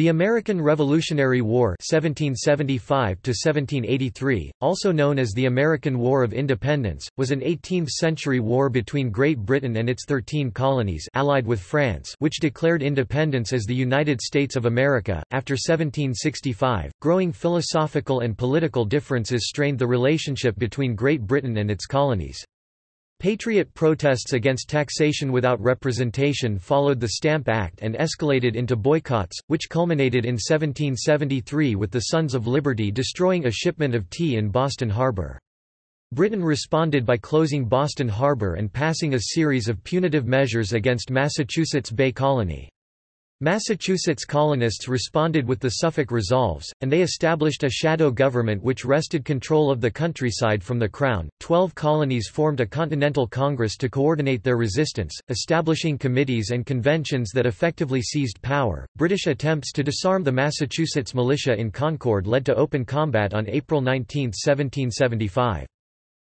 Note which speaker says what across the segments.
Speaker 1: The American Revolutionary War 1775 also known as the American War of Independence, was an 18th-century war between Great Britain and its thirteen colonies allied with France which declared independence as the United States of America. After 1765, growing philosophical and political differences strained the relationship between Great Britain and its colonies. Patriot protests against taxation without representation followed the Stamp Act and escalated into boycotts, which culminated in 1773 with the Sons of Liberty destroying a shipment of tea in Boston Harbor. Britain responded by closing Boston Harbor and passing a series of punitive measures against Massachusetts Bay Colony. Massachusetts colonists responded with the Suffolk Resolves, and they established a shadow government which wrested control of the countryside from the Crown. Twelve colonies formed a Continental Congress to coordinate their resistance, establishing committees and conventions that effectively seized power. British attempts to disarm the Massachusetts militia in Concord led to open combat on April 19, 1775.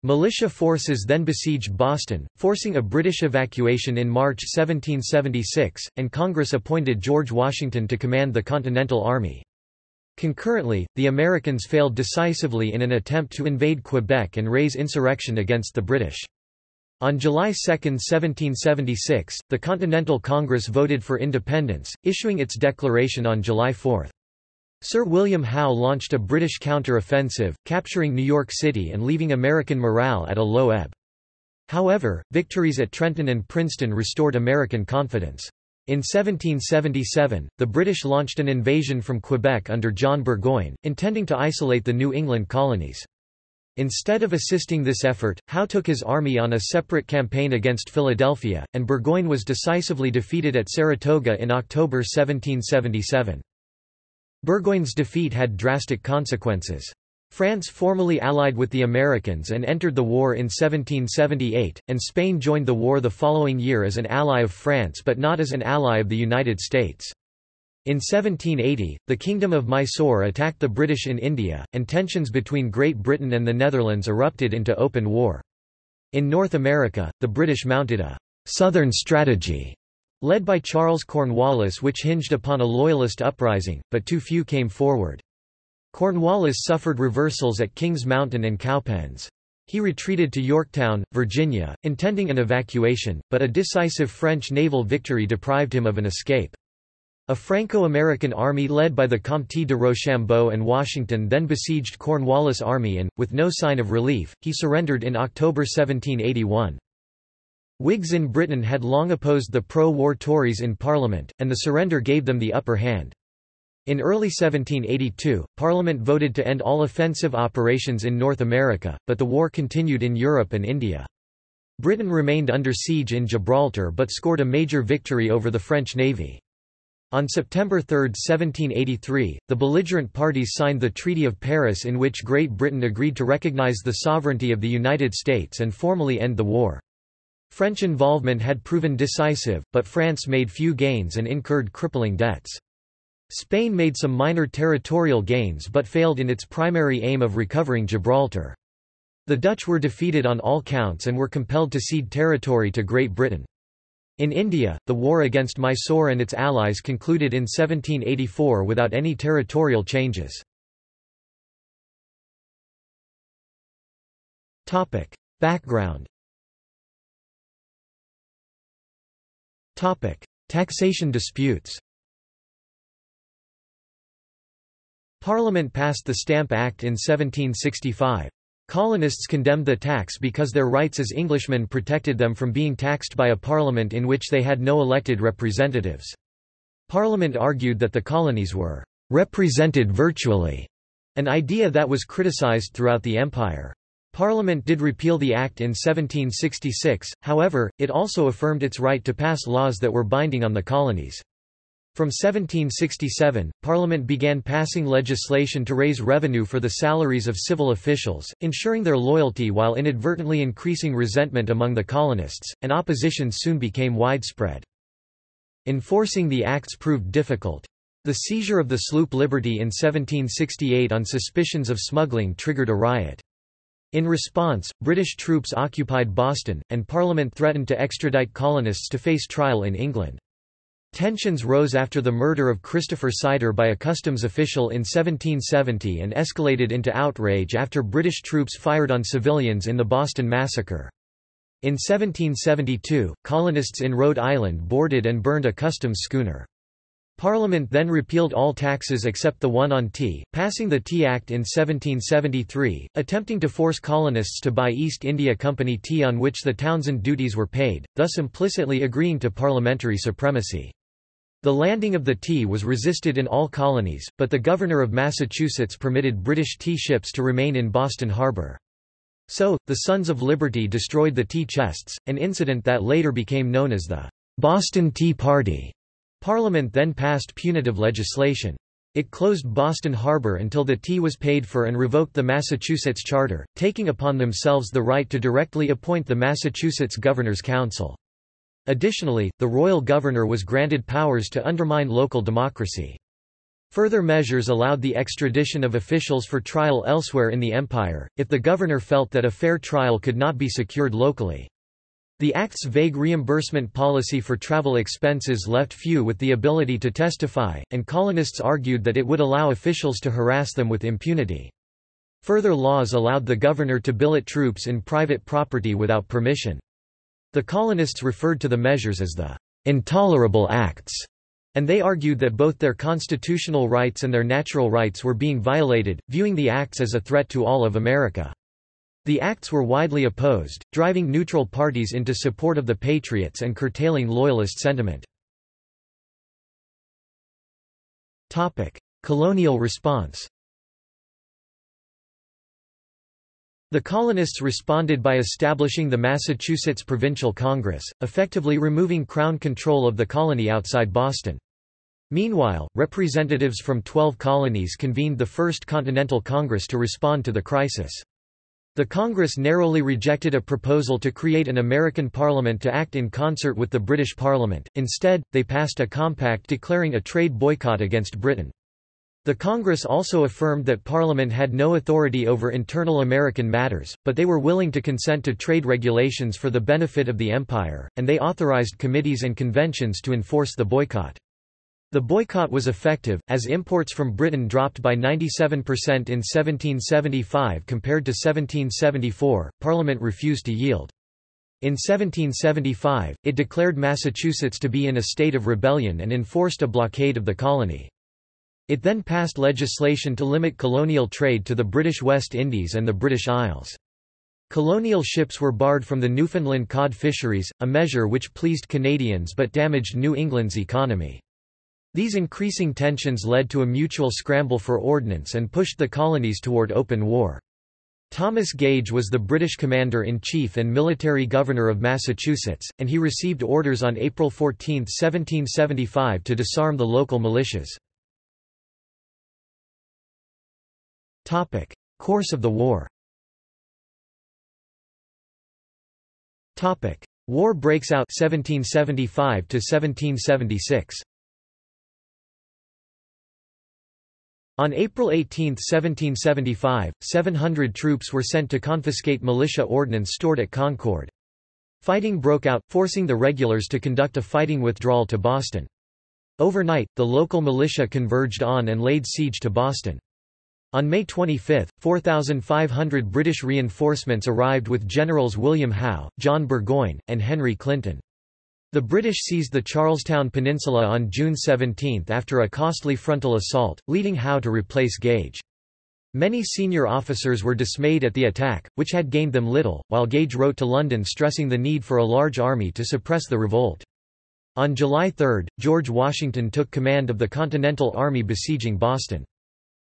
Speaker 1: Militia forces then besieged Boston, forcing a British evacuation in March 1776, and Congress appointed George Washington to command the Continental Army. Concurrently, the Americans failed decisively in an attempt to invade Quebec and raise insurrection against the British. On July 2, 1776, the Continental Congress voted for independence, issuing its declaration on July 4. Sir William Howe launched a British counter-offensive, capturing New York City and leaving American morale at a low ebb. However, victories at Trenton and Princeton restored American confidence. In 1777, the British launched an invasion from Quebec under John Burgoyne, intending to isolate the New England colonies. Instead of assisting this effort, Howe took his army on a separate campaign against Philadelphia, and Burgoyne was decisively defeated at Saratoga in October 1777. Burgoyne's defeat had drastic consequences. France formally allied with the Americans and entered the war in 1778, and Spain joined the war the following year as an ally of France but not as an ally of the United States. In 1780, the Kingdom of Mysore attacked the British in India, and tensions between Great Britain and the Netherlands erupted into open war. In North America, the British mounted a «southern strategy» led by Charles Cornwallis which hinged upon a loyalist uprising, but too few came forward. Cornwallis suffered reversals at Kings Mountain and Cowpens. He retreated to Yorktown, Virginia, intending an evacuation, but a decisive French naval victory deprived him of an escape. A Franco-American army led by the Comte de Rochambeau and Washington then besieged Cornwallis' army and, with no sign of relief, he surrendered in October 1781. Whigs in Britain had long opposed the pro-war Tories in Parliament, and the surrender gave them the upper hand. In early 1782, Parliament voted to end all offensive operations in North America, but the war continued in Europe and India. Britain remained under siege in Gibraltar but scored a major victory over the French navy. On September 3, 1783, the belligerent parties signed the Treaty of Paris in which Great Britain agreed to recognize the sovereignty of the United States and formally end the war. French involvement had proven decisive, but France made few gains and incurred crippling debts. Spain made some minor territorial gains but failed in its primary aim of recovering Gibraltar. The Dutch were defeated on all counts and were compelled to cede territory to Great Britain. In India, the war against Mysore and its allies concluded in 1784 without any territorial changes. Background Taxation disputes Parliament passed the Stamp Act in 1765. Colonists condemned the tax because their rights as Englishmen protected them from being taxed by a parliament in which they had no elected representatives. Parliament argued that the colonies were represented virtually, an idea that was criticised throughout the empire. Parliament did repeal the Act in 1766, however, it also affirmed its right to pass laws that were binding on the colonies. From 1767, Parliament began passing legislation to raise revenue for the salaries of civil officials, ensuring their loyalty while inadvertently increasing resentment among the colonists, and opposition soon became widespread. Enforcing the acts proved difficult. The seizure of the sloop Liberty in 1768 on suspicions of smuggling triggered a riot. In response, British troops occupied Boston, and Parliament threatened to extradite colonists to face trial in England. Tensions rose after the murder of Christopher Seider by a customs official in 1770 and escalated into outrage after British troops fired on civilians in the Boston Massacre. In 1772, colonists in Rhode Island boarded and burned a customs schooner. Parliament then repealed all taxes except the one on tea, passing the Tea Act in 1773, attempting to force colonists to buy East India Company tea on which the Townshend duties were paid, thus implicitly agreeing to parliamentary supremacy. The landing of the tea was resisted in all colonies, but the governor of Massachusetts permitted British tea ships to remain in Boston Harbor. So, the Sons of Liberty destroyed the tea chests, an incident that later became known as the Boston Tea Party. Parliament then passed punitive legislation. It closed Boston Harbor until the tea was paid for and revoked the Massachusetts Charter, taking upon themselves the right to directly appoint the Massachusetts Governor's Council. Additionally, the royal governor was granted powers to undermine local democracy. Further measures allowed the extradition of officials for trial elsewhere in the empire, if the governor felt that a fair trial could not be secured locally. The Act's vague reimbursement policy for travel expenses left few with the ability to testify, and colonists argued that it would allow officials to harass them with impunity. Further laws allowed the governor to billet troops in private property without permission. The colonists referred to the measures as the intolerable acts, and they argued that both their constitutional rights and their natural rights were being violated, viewing the acts as a threat to all of America. The acts were widely opposed, driving neutral parties into support of the Patriots and curtailing Loyalist sentiment. Colonial response The colonists responded by establishing the Massachusetts Provincial Congress, effectively removing Crown control of the colony outside Boston. Meanwhile, representatives from 12 colonies convened the First Continental Congress to respond to the crisis. The Congress narrowly rejected a proposal to create an American Parliament to act in concert with the British Parliament, instead, they passed a compact declaring a trade boycott against Britain. The Congress also affirmed that Parliament had no authority over internal American matters, but they were willing to consent to trade regulations for the benefit of the Empire, and they authorized committees and conventions to enforce the boycott. The boycott was effective, as imports from Britain dropped by 97% in 1775 compared to 1774, Parliament refused to yield. In 1775, it declared Massachusetts to be in a state of rebellion and enforced a blockade of the colony. It then passed legislation to limit colonial trade to the British West Indies and the British Isles. Colonial ships were barred from the Newfoundland cod fisheries, a measure which pleased Canadians but damaged New England's economy. These increasing tensions led to a mutual scramble for ordnance and pushed the colonies toward open war. Thomas Gage was the British commander-in-chief and military governor of Massachusetts, and he received orders on April 14, 1775 to disarm the local militias. Course of the war. War breaks out 1775 to 1776. On April 18, 1775, 700 troops were sent to confiscate militia ordnance stored at Concord. Fighting broke out, forcing the regulars to conduct a fighting withdrawal to Boston. Overnight, the local militia converged on and laid siege to Boston. On May 25, 4,500 British reinforcements arrived with Generals William Howe, John Burgoyne, and Henry Clinton. The British seized the Charlestown Peninsula on June 17 after a costly frontal assault, leading Howe to replace Gage. Many senior officers were dismayed at the attack, which had gained them little, while Gage wrote to London stressing the need for a large army to suppress the revolt. On July 3, George Washington took command of the Continental Army besieging Boston.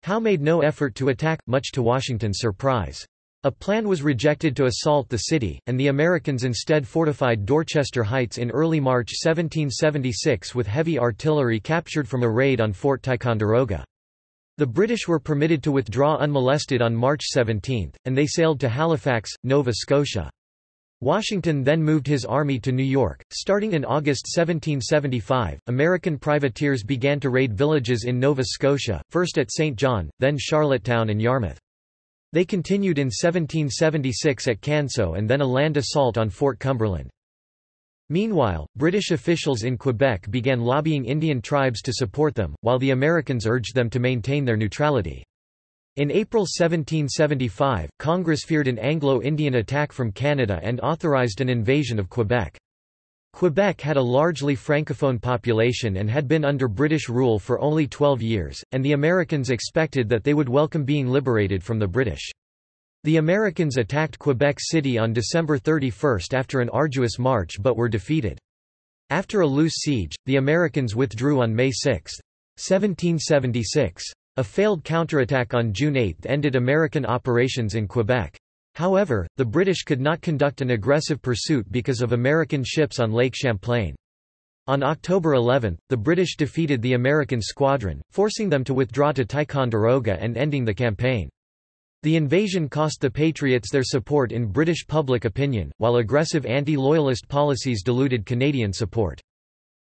Speaker 1: Howe made no effort to attack, much to Washington's surprise. A plan was rejected to assault the city, and the Americans instead fortified Dorchester Heights in early March 1776 with heavy artillery captured from a raid on Fort Ticonderoga. The British were permitted to withdraw unmolested on March 17, and they sailed to Halifax, Nova Scotia. Washington then moved his army to New York. Starting in August 1775, American privateers began to raid villages in Nova Scotia, first at St. John, then Charlottetown and Yarmouth. They continued in 1776 at Canso and then a land assault on Fort Cumberland. Meanwhile, British officials in Quebec began lobbying Indian tribes to support them, while the Americans urged them to maintain their neutrality. In April 1775, Congress feared an Anglo-Indian attack from Canada and authorized an invasion of Quebec. Quebec had a largely francophone population and had been under British rule for only 12 years, and the Americans expected that they would welcome being liberated from the British. The Americans attacked Quebec City on December 31 after an arduous march but were defeated. After a loose siege, the Americans withdrew on May 6. 1776. A failed counterattack on June 8 ended American operations in Quebec. However, the British could not conduct an aggressive pursuit because of American ships on Lake Champlain. On October 11, the British defeated the American squadron, forcing them to withdraw to Ticonderoga and ending the campaign. The invasion cost the Patriots their support in British public opinion, while aggressive anti-loyalist policies diluted Canadian support.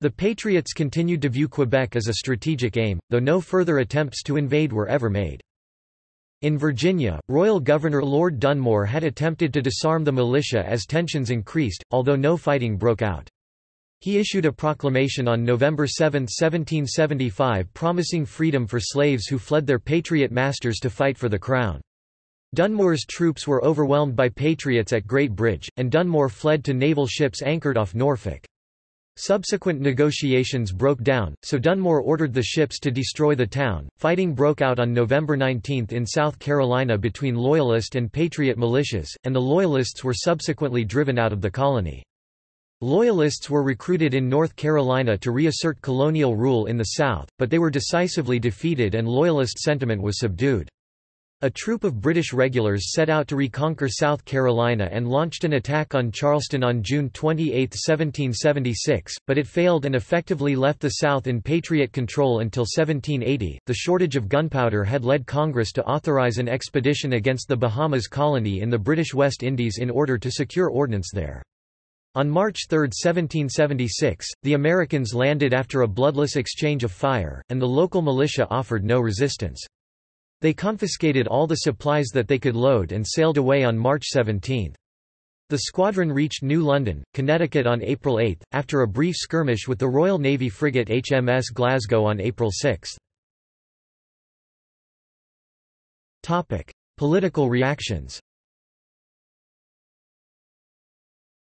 Speaker 1: The Patriots continued to view Quebec as a strategic aim, though no further attempts to invade were ever made. In Virginia, Royal Governor Lord Dunmore had attempted to disarm the militia as tensions increased, although no fighting broke out. He issued a proclamation on November 7, 1775 promising freedom for slaves who fled their Patriot masters to fight for the Crown. Dunmore's troops were overwhelmed by Patriots at Great Bridge, and Dunmore fled to naval ships anchored off Norfolk. Subsequent negotiations broke down, so Dunmore ordered the ships to destroy the town. Fighting broke out on November 19 in South Carolina between Loyalist and Patriot militias, and the Loyalists were subsequently driven out of the colony. Loyalists were recruited in North Carolina to reassert colonial rule in the South, but they were decisively defeated and Loyalist sentiment was subdued. A troop of British regulars set out to reconquer South Carolina and launched an attack on Charleston on June 28, 1776, but it failed and effectively left the South in Patriot control until 1780. The shortage of gunpowder had led Congress to authorize an expedition against the Bahamas colony in the British West Indies in order to secure ordnance there. On March 3, 1776, the Americans landed after a bloodless exchange of fire, and the local militia offered no resistance. They confiscated all the supplies that they could load and sailed away on March 17. The squadron reached New London, Connecticut on April 8, after a brief skirmish with the Royal Navy frigate HMS Glasgow on April 6. Political reactions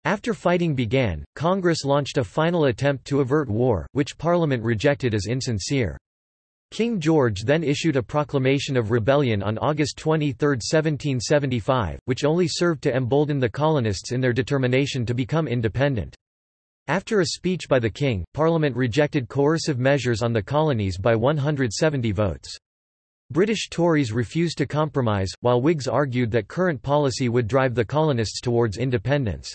Speaker 1: After fighting began, Congress launched a final attempt to avert war, which Parliament rejected as insincere. King George then issued a proclamation of rebellion on August 23, 1775, which only served to embolden the colonists in their determination to become independent. After a speech by the king, Parliament rejected coercive measures on the colonies by 170 votes. British Tories refused to compromise, while Whigs argued that current policy would drive the colonists towards independence.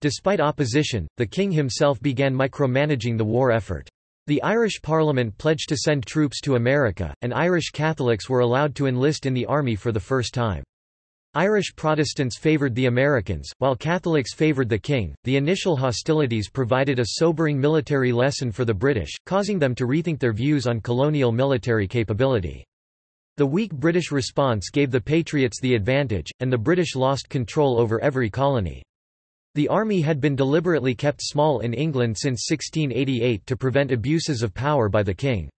Speaker 1: Despite opposition, the king himself began micromanaging the war effort. The Irish Parliament pledged to send troops to America, and Irish Catholics were allowed to enlist in the army for the first time. Irish Protestants favoured the Americans, while Catholics favoured the king. The initial hostilities provided a sobering military lesson for the British, causing them to rethink their views on colonial military capability. The weak British response gave the Patriots the advantage, and the British lost control over every colony. The army had been deliberately kept small in England since 1688 to prevent abuses of power by the king.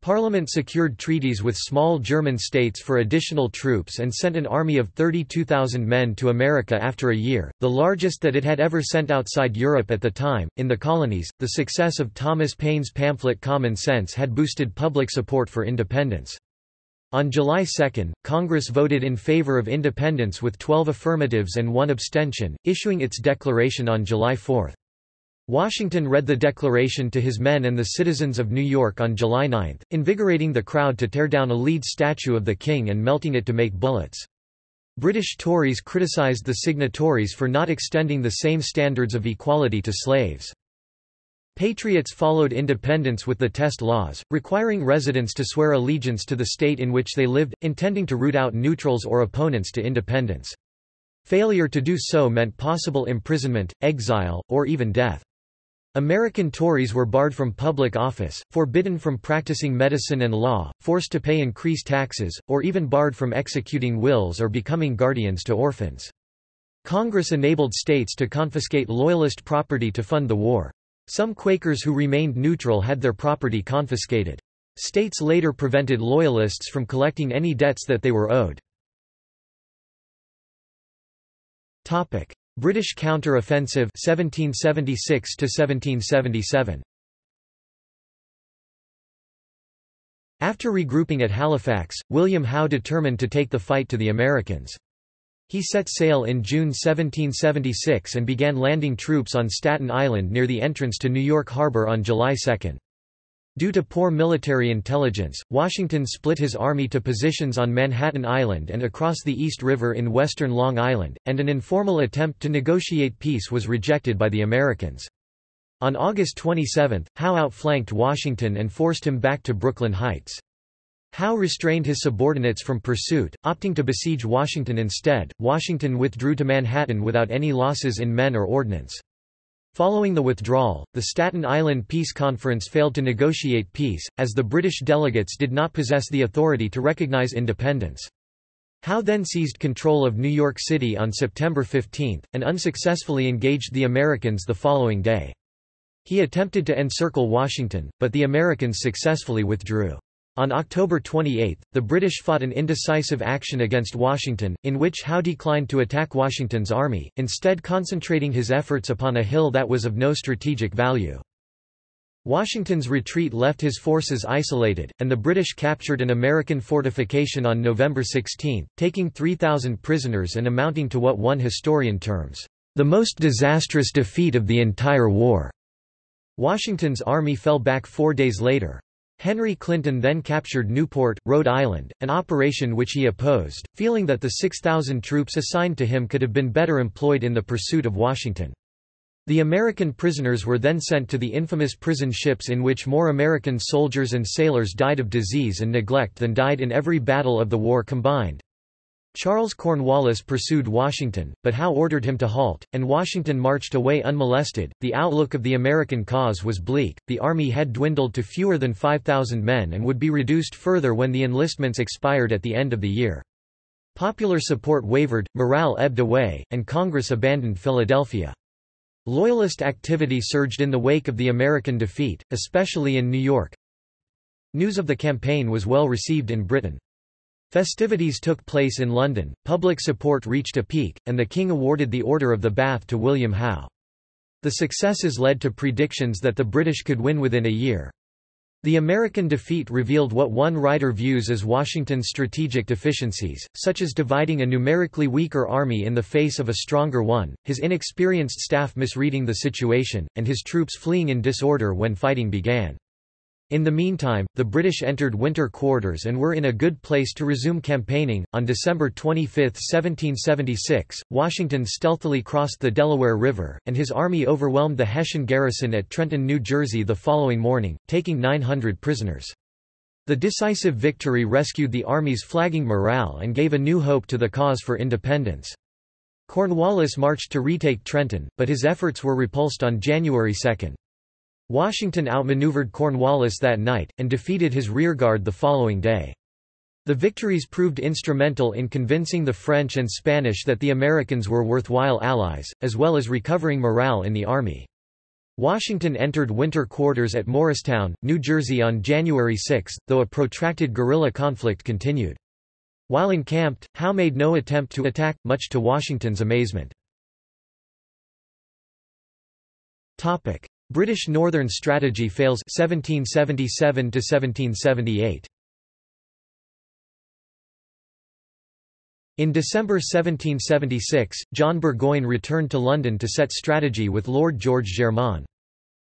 Speaker 1: Parliament secured treaties with small German states for additional troops and sent an army of 32,000 men to America after a year, the largest that it had ever sent outside Europe at the time. In the colonies, the success of Thomas Paine's pamphlet Common Sense had boosted public support for independence. On July 2, Congress voted in favor of independence with 12 affirmatives and one abstention, issuing its declaration on July 4. Washington read the declaration to his men and the citizens of New York on July 9, invigorating the crowd to tear down a lead statue of the king and melting it to make bullets. British Tories criticized the signatories for not extending the same standards of equality to slaves. Patriots followed independence with the test laws, requiring residents to swear allegiance to the state in which they lived, intending to root out neutrals or opponents to independence. Failure to do so meant possible imprisonment, exile, or even death. American Tories were barred from public office, forbidden from practicing medicine and law, forced to pay increased taxes, or even barred from executing wills or becoming guardians to orphans. Congress enabled states to confiscate Loyalist property to fund the war. Some Quakers who remained neutral had their property confiscated. States later prevented Loyalists from collecting any debts that they were owed. British counter-offensive 1776 1777 After regrouping at Halifax, William Howe determined to take the fight to the Americans. He set sail in June 1776 and began landing troops on Staten Island near the entrance to New York Harbor on July 2. Due to poor military intelligence, Washington split his army to positions on Manhattan Island and across the East River in western Long Island, and an informal attempt to negotiate peace was rejected by the Americans. On August 27, Howe outflanked Washington and forced him back to Brooklyn Heights. Howe restrained his subordinates from pursuit, opting to besiege Washington instead. Washington withdrew to Manhattan without any losses in men or ordnance. Following the withdrawal, the Staten Island Peace Conference failed to negotiate peace, as the British delegates did not possess the authority to recognize independence. Howe then seized control of New York City on September 15, and unsuccessfully engaged the Americans the following day. He attempted to encircle Washington, but the Americans successfully withdrew. On October 28, the British fought an indecisive action against Washington, in which Howe declined to attack Washington's army, instead concentrating his efforts upon a hill that was of no strategic value. Washington's retreat left his forces isolated, and the British captured an American fortification on November 16, taking 3,000 prisoners and amounting to what one historian terms, "...the most disastrous defeat of the entire war." Washington's army fell back four days later. Henry Clinton then captured Newport, Rhode Island, an operation which he opposed, feeling that the 6,000 troops assigned to him could have been better employed in the pursuit of Washington. The American prisoners were then sent to the infamous prison ships in which more American soldiers and sailors died of disease and neglect than died in every battle of the war combined. Charles Cornwallis pursued Washington, but Howe ordered him to halt, and Washington marched away unmolested. The outlook of the American cause was bleak, the army had dwindled to fewer than 5,000 men and would be reduced further when the enlistments expired at the end of the year. Popular support wavered, morale ebbed away, and Congress abandoned Philadelphia. Loyalist activity surged in the wake of the American defeat, especially in New York. News of the campaign was well received in Britain. Festivities took place in London, public support reached a peak, and the King awarded the Order of the Bath to William Howe. The successes led to predictions that the British could win within a year. The American defeat revealed what one writer views as Washington's strategic deficiencies, such as dividing a numerically weaker army in the face of a stronger one, his inexperienced staff misreading the situation, and his troops fleeing in disorder when fighting began. In the meantime, the British entered winter quarters and were in a good place to resume campaigning. On December 25, 1776, Washington stealthily crossed the Delaware River, and his army overwhelmed the Hessian garrison at Trenton, New Jersey the following morning, taking 900 prisoners. The decisive victory rescued the army's flagging morale and gave a new hope to the cause for independence. Cornwallis marched to retake Trenton, but his efforts were repulsed on January 2. Washington outmaneuvered Cornwallis that night, and defeated his rearguard the following day. The victories proved instrumental in convincing the French and Spanish that the Americans were worthwhile allies, as well as recovering morale in the army. Washington entered winter quarters at Morristown, New Jersey on January 6, though a protracted guerrilla conflict continued. While encamped, Howe made no attempt to attack, much to Washington's amazement. British Northern Strategy fails 1777 to 1778. In December 1776, John Burgoyne returned to London to set strategy with Lord George Germain.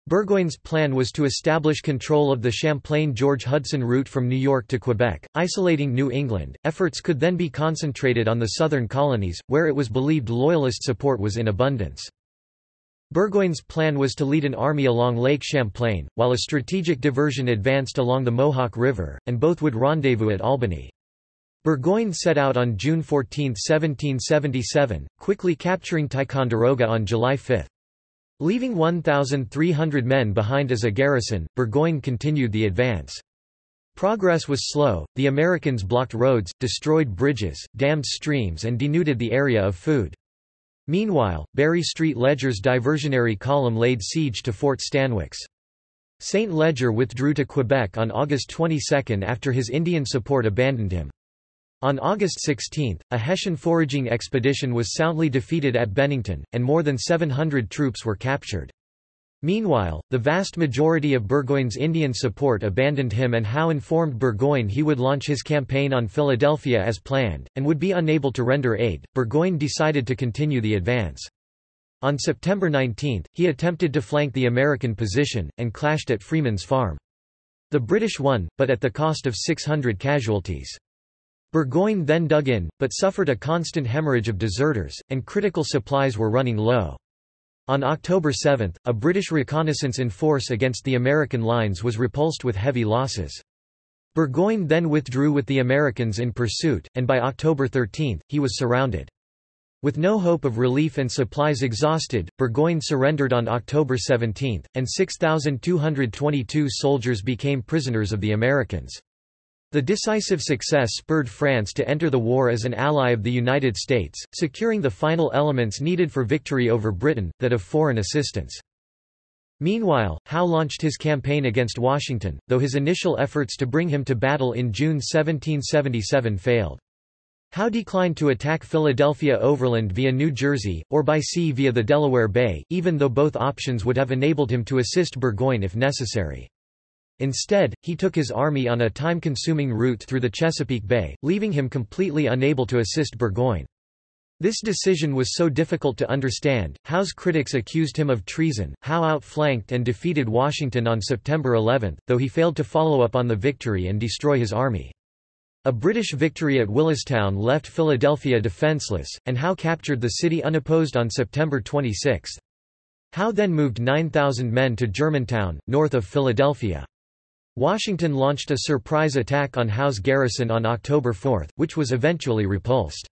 Speaker 1: Burgoyne's plan was to establish control of the Champlain-George Hudson route from New York to Quebec, isolating New England. Efforts could then be concentrated on the southern colonies, where it was believed Loyalist support was in abundance. Burgoyne's plan was to lead an army along Lake Champlain, while a strategic diversion advanced along the Mohawk River, and both would rendezvous at Albany. Burgoyne set out on June 14, 1777, quickly capturing Ticonderoga on July 5. Leaving 1,300 men behind as a garrison, Burgoyne continued the advance. Progress was slow, the Americans blocked roads, destroyed bridges, dammed streams and denuded the area of food. Meanwhile, Barry Street Leger's diversionary column laid siege to Fort Stanwix. St. Leger withdrew to Quebec on August 22 after his Indian support abandoned him. On August 16, a Hessian foraging expedition was soundly defeated at Bennington, and more than 700 troops were captured. Meanwhile, the vast majority of Burgoyne's Indian support abandoned him and Howe informed Burgoyne he would launch his campaign on Philadelphia as planned, and would be unable to render aid. Burgoyne decided to continue the advance. On September 19, he attempted to flank the American position, and clashed at Freeman's Farm. The British won, but at the cost of 600 casualties. Burgoyne then dug in, but suffered a constant hemorrhage of deserters, and critical supplies were running low. On October 7, a British reconnaissance in force against the American lines was repulsed with heavy losses. Burgoyne then withdrew with the Americans in pursuit, and by October 13, he was surrounded. With no hope of relief and supplies exhausted, Burgoyne surrendered on October 17, and 6,222 soldiers became prisoners of the Americans. The decisive success spurred France to enter the war as an ally of the United States, securing the final elements needed for victory over Britain, that of foreign assistance. Meanwhile, Howe launched his campaign against Washington, though his initial efforts to bring him to battle in June 1777 failed. Howe declined to attack Philadelphia overland via New Jersey, or by sea via the Delaware Bay, even though both options would have enabled him to assist Burgoyne if necessary. Instead, he took his army on a time-consuming route through the Chesapeake Bay, leaving him completely unable to assist Burgoyne. This decision was so difficult to understand, Howe's critics accused him of treason. Howe outflanked and defeated Washington on September 11, though he failed to follow up on the victory and destroy his army. A British victory at Willistown left Philadelphia defenseless, and Howe captured the city unopposed on September 26. Howe then moved 9,000 men to Germantown, north of Philadelphia. Washington launched a surprise attack on Howe's garrison on October 4, which was eventually repulsed.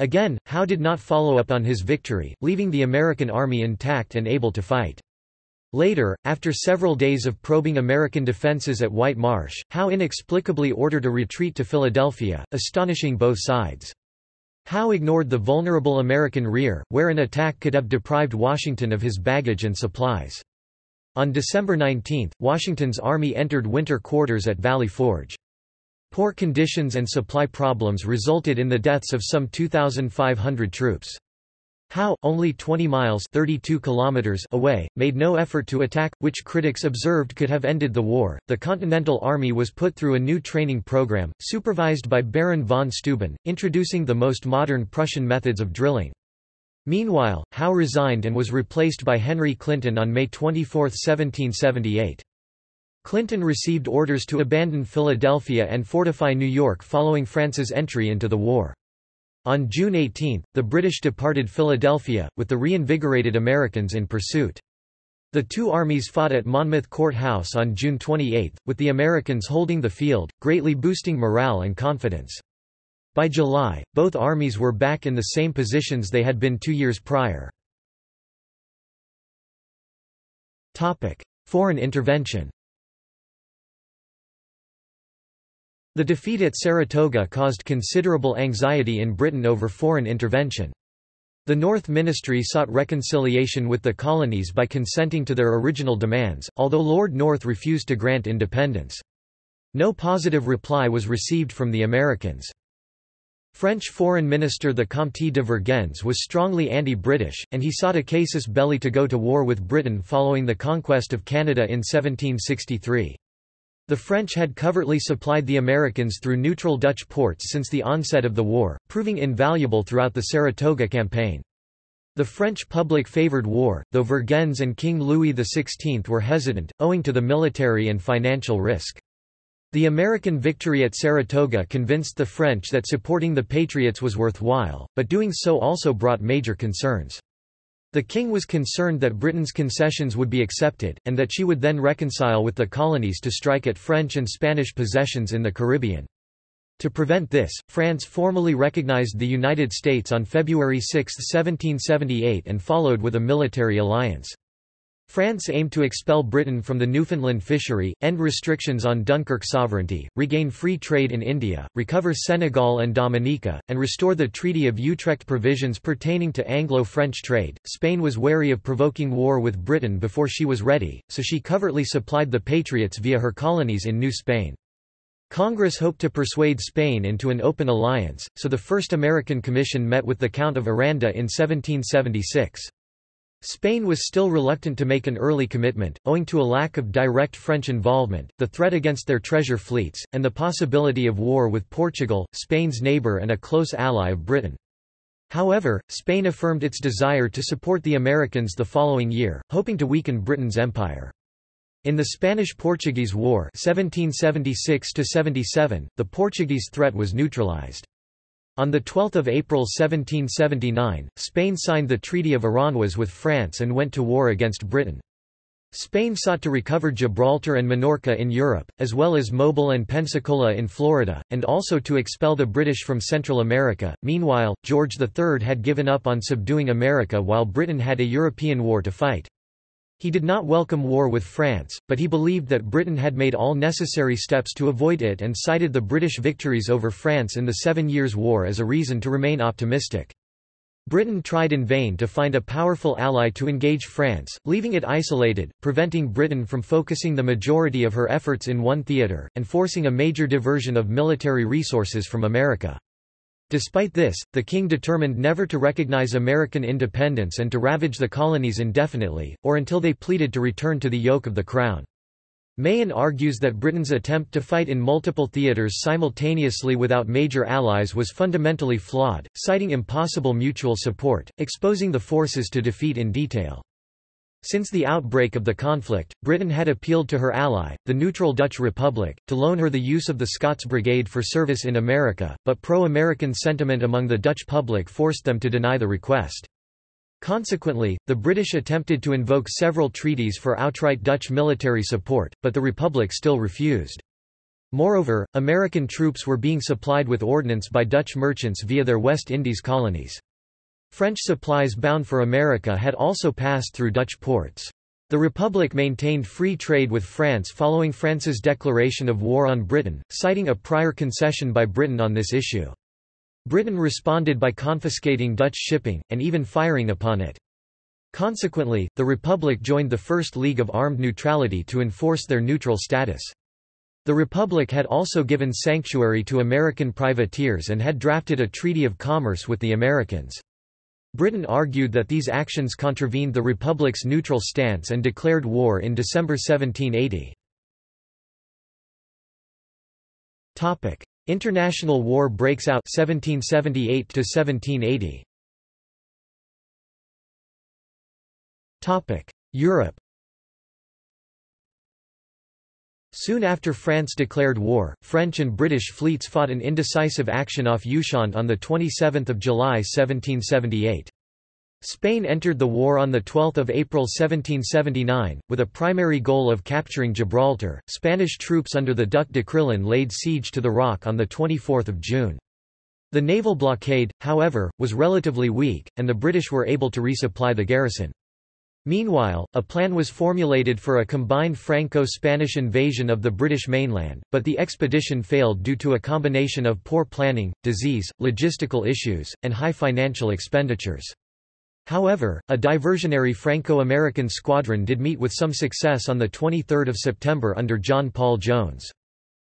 Speaker 1: Again, Howe did not follow up on his victory, leaving the American army intact and able to fight. Later, after several days of probing American defenses at White Marsh, Howe inexplicably ordered a retreat to Philadelphia, astonishing both sides. Howe ignored the vulnerable American rear, where an attack could have deprived Washington of his baggage and supplies. On December 19, Washington's army entered winter quarters at Valley Forge. Poor conditions and supply problems resulted in the deaths of some 2,500 troops. Howe, only 20 miles 32 kilometers away, made no effort to attack, which critics observed could have ended the war. The Continental Army was put through a new training program, supervised by Baron von Steuben, introducing the most modern Prussian methods of drilling. Meanwhile, Howe resigned and was replaced by Henry Clinton on May 24, 1778. Clinton received orders to abandon Philadelphia and fortify New York following France's entry into the war. On June 18, the British departed Philadelphia, with the reinvigorated Americans in pursuit. The two armies fought at Monmouth Court House on June 28, with the Americans holding the field, greatly boosting morale and confidence. By July, both armies were back in the same positions they had been two years prior. Foreign intervention The defeat at Saratoga caused considerable anxiety in Britain over foreign intervention. The North Ministry sought reconciliation with the colonies by consenting to their original demands, although Lord North refused to grant independence. No positive reply was received from the Americans. French Foreign Minister the Comte de Vergennes was strongly anti-British, and he sought a casus belli to go to war with Britain following the conquest of Canada in 1763. The French had covertly supplied the Americans through neutral Dutch ports since the onset of the war, proving invaluable throughout the Saratoga campaign. The French public favoured war, though Vergennes and King Louis XVI were hesitant, owing to the military and financial risk. The American victory at Saratoga convinced the French that supporting the Patriots was worthwhile, but doing so also brought major concerns. The king was concerned that Britain's concessions would be accepted, and that she would then reconcile with the colonies to strike at French and Spanish possessions in the Caribbean. To prevent this, France formally recognized the United States on February 6, 1778 and followed with a military alliance. France aimed to expel Britain from the Newfoundland fishery, end restrictions on Dunkirk sovereignty, regain free trade in India, recover Senegal and Dominica, and restore the Treaty of Utrecht provisions pertaining to Anglo-French trade. Spain was wary of provoking war with Britain before she was ready, so she covertly supplied the Patriots via her colonies in New Spain. Congress hoped to persuade Spain into an open alliance, so the first American commission met with the Count of Aranda in 1776. Spain was still reluctant to make an early commitment, owing to a lack of direct French involvement, the threat against their treasure fleets, and the possibility of war with Portugal, Spain's neighbour and a close ally of Britain. However, Spain affirmed its desire to support the Americans the following year, hoping to weaken Britain's empire. In the Spanish–Portuguese War 1776 the Portuguese threat was neutralized. On 12 April 1779, Spain signed the Treaty of Aranjuez with France and went to war against Britain. Spain sought to recover Gibraltar and Minorca in Europe, as well as Mobile and Pensacola in Florida, and also to expel the British from Central America. Meanwhile, George III had given up on subduing America while Britain had a European war to fight. He did not welcome war with France, but he believed that Britain had made all necessary steps to avoid it and cited the British victories over France in the Seven Years' War as a reason to remain optimistic. Britain tried in vain to find a powerful ally to engage France, leaving it isolated, preventing Britain from focusing the majority of her efforts in one theatre, and forcing a major diversion of military resources from America. Despite this, the king determined never to recognize American independence and to ravage the colonies indefinitely, or until they pleaded to return to the yoke of the crown. Mahon argues that Britain's attempt to fight in multiple theatres simultaneously without major allies was fundamentally flawed, citing impossible mutual support, exposing the forces to defeat in detail. Since the outbreak of the conflict, Britain had appealed to her ally, the neutral Dutch Republic, to loan her the use of the Scots Brigade for service in America, but pro-American sentiment among the Dutch public forced them to deny the request. Consequently, the British attempted to invoke several treaties for outright Dutch military support, but the Republic still refused. Moreover, American troops were being supplied with ordnance by Dutch merchants via their West Indies colonies. French supplies bound for America had also passed through Dutch ports. The Republic maintained free trade with France following France's declaration of war on Britain, citing a prior concession by Britain on this issue. Britain responded by confiscating Dutch shipping, and even firing upon it. Consequently, the Republic joined the First League of Armed Neutrality to enforce their neutral status. The Republic had also given sanctuary to American privateers and had drafted a treaty of commerce with the Americans. Britain argued that these actions contravened the Republic's neutral stance and declared war in December 1780. International war breaks out 1778 to 1780. Europe Soon after France declared war, French and British fleets fought an indecisive action off Ushant on 27 July 1778. Spain entered the war on 12 April 1779, with a primary goal of capturing Gibraltar. Spanish troops under the Duc de Crillon laid siege to the Rock on 24 June. The naval blockade, however, was relatively weak, and the British were able to resupply the garrison. Meanwhile, a plan was formulated for a combined Franco-Spanish invasion of the British mainland, but the expedition failed due to a combination of poor planning, disease, logistical issues, and high financial expenditures. However, a diversionary Franco-American squadron did meet with some success on 23 September under John Paul Jones.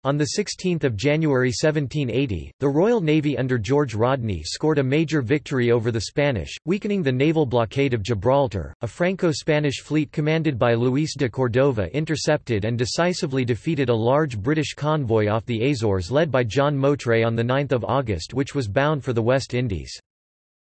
Speaker 1: On 16 January 1780, the Royal Navy under George Rodney scored a major victory over the Spanish, weakening the naval blockade of Gibraltar. A Franco-Spanish fleet commanded by Luis de Cordova intercepted and decisively defeated a large British convoy off the Azores led by John Moutray on 9 August which was bound for the West Indies.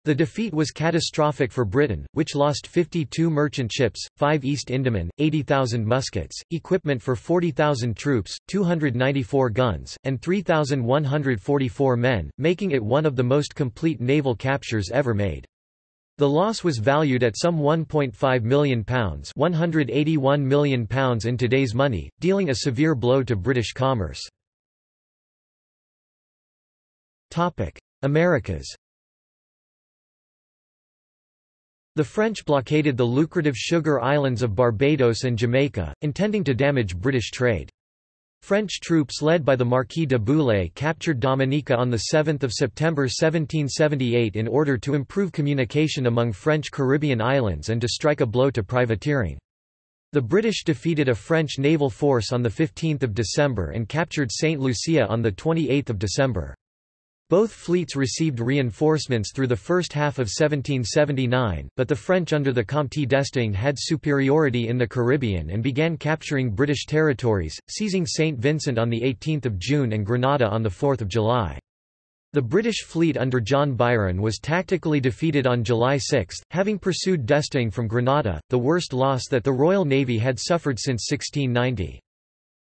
Speaker 1: The defeat was catastrophic for Britain, which lost 52 merchant ships, 5 East Indiamen, 80,000 muskets, equipment for 40,000 troops, 294 guns, and 3,144 men, making it one of the most complete naval captures ever made. The loss was valued at some £1.5 million, £181 million in today's money, dealing a severe blow to British commerce. Americas The French blockaded the lucrative sugar islands of Barbados and Jamaica, intending to damage British trade. French troops led by the Marquis de Bouillé captured Dominica on 7 September 1778 in order to improve communication among French Caribbean islands and to strike a blow to privateering. The British defeated a French naval force on 15 December and captured St. Lucia on 28 December. Both fleets received reinforcements through the first half of 1779, but the French under the Comte d'Estaing had superiority in the Caribbean and began capturing British territories, seizing St. Vincent on 18 June and Grenada on 4 July. The British fleet under John Byron was tactically defeated on July 6, having pursued d'Estaing from Grenada, the worst loss that the Royal Navy had suffered since 1690.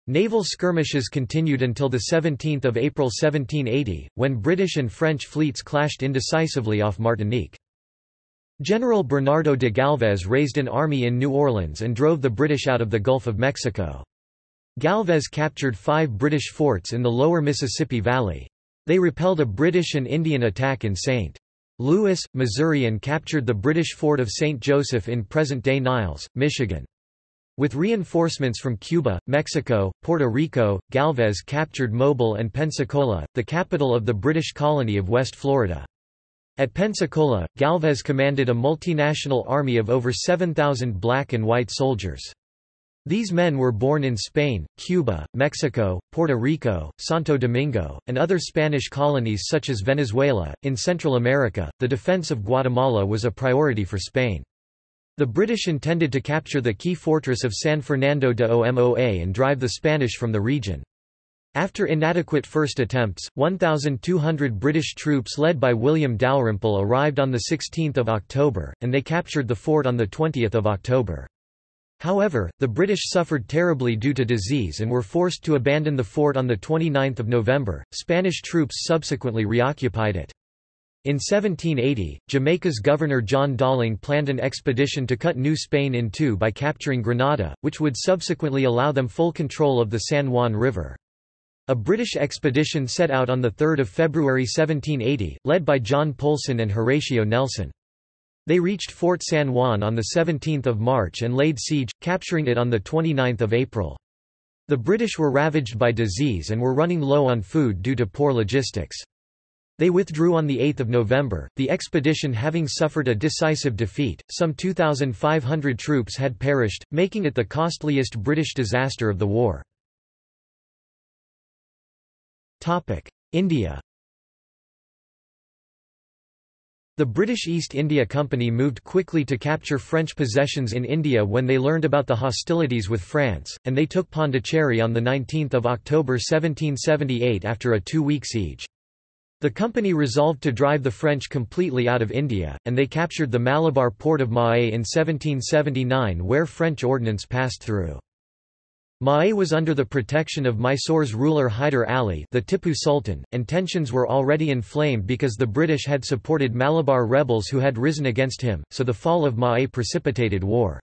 Speaker 1: Naval skirmishes continued until 17 April 1780, when British and French fleets clashed indecisively off Martinique. General Bernardo de Galvez raised an army in New Orleans and drove the British out of the Gulf of Mexico. Galvez captured five British forts in the lower Mississippi Valley. They repelled a British and Indian attack in St. Louis, Missouri and captured the British fort of St. Joseph in present-day Niles, Michigan. With reinforcements from Cuba, Mexico, Puerto Rico, Galvez captured Mobile and Pensacola, the capital of the British colony of West Florida. At Pensacola, Galvez commanded a multinational army of over 7,000 black and white soldiers. These men were born in Spain, Cuba, Mexico, Puerto Rico, Santo Domingo, and other Spanish colonies such as Venezuela. In Central America, the defense of Guatemala was a priority for Spain. The British intended to capture the key fortress of San Fernando de Omoa and drive the Spanish from the region. After inadequate first attempts, 1,200 British troops led by William Dalrymple arrived on 16 October, and they captured the fort on 20 October. However, the British suffered terribly due to disease and were forced to abandon the fort on 29 November. Spanish troops subsequently reoccupied it. In 1780, Jamaica's governor John Dalling planned an expedition to cut New Spain in two by capturing Granada, which would subsequently allow them full control of the San Juan River. A British expedition set out on 3 February 1780, led by John Polson and Horatio Nelson. They reached Fort San Juan on 17 March and laid siege, capturing it on 29 April. The British were ravaged by disease and were running low on food due to poor logistics. They withdrew on 8 November, the expedition having suffered a decisive defeat, some 2,500 troops had perished, making it the costliest British disaster of the war. India The British East India Company moved quickly to capture French possessions in India when they learned about the hostilities with France, and they took Pondicherry on 19 October 1778 after a two-week siege. The company resolved to drive the French completely out of India, and they captured the Malabar port of Mahé in 1779 where French ordnance passed through. Mahé was under the protection of Mysore's ruler Hyder Ali the Tipu Sultan, and tensions were already inflamed because the British had supported Malabar rebels who had risen against him, so the fall of Mahé precipitated war.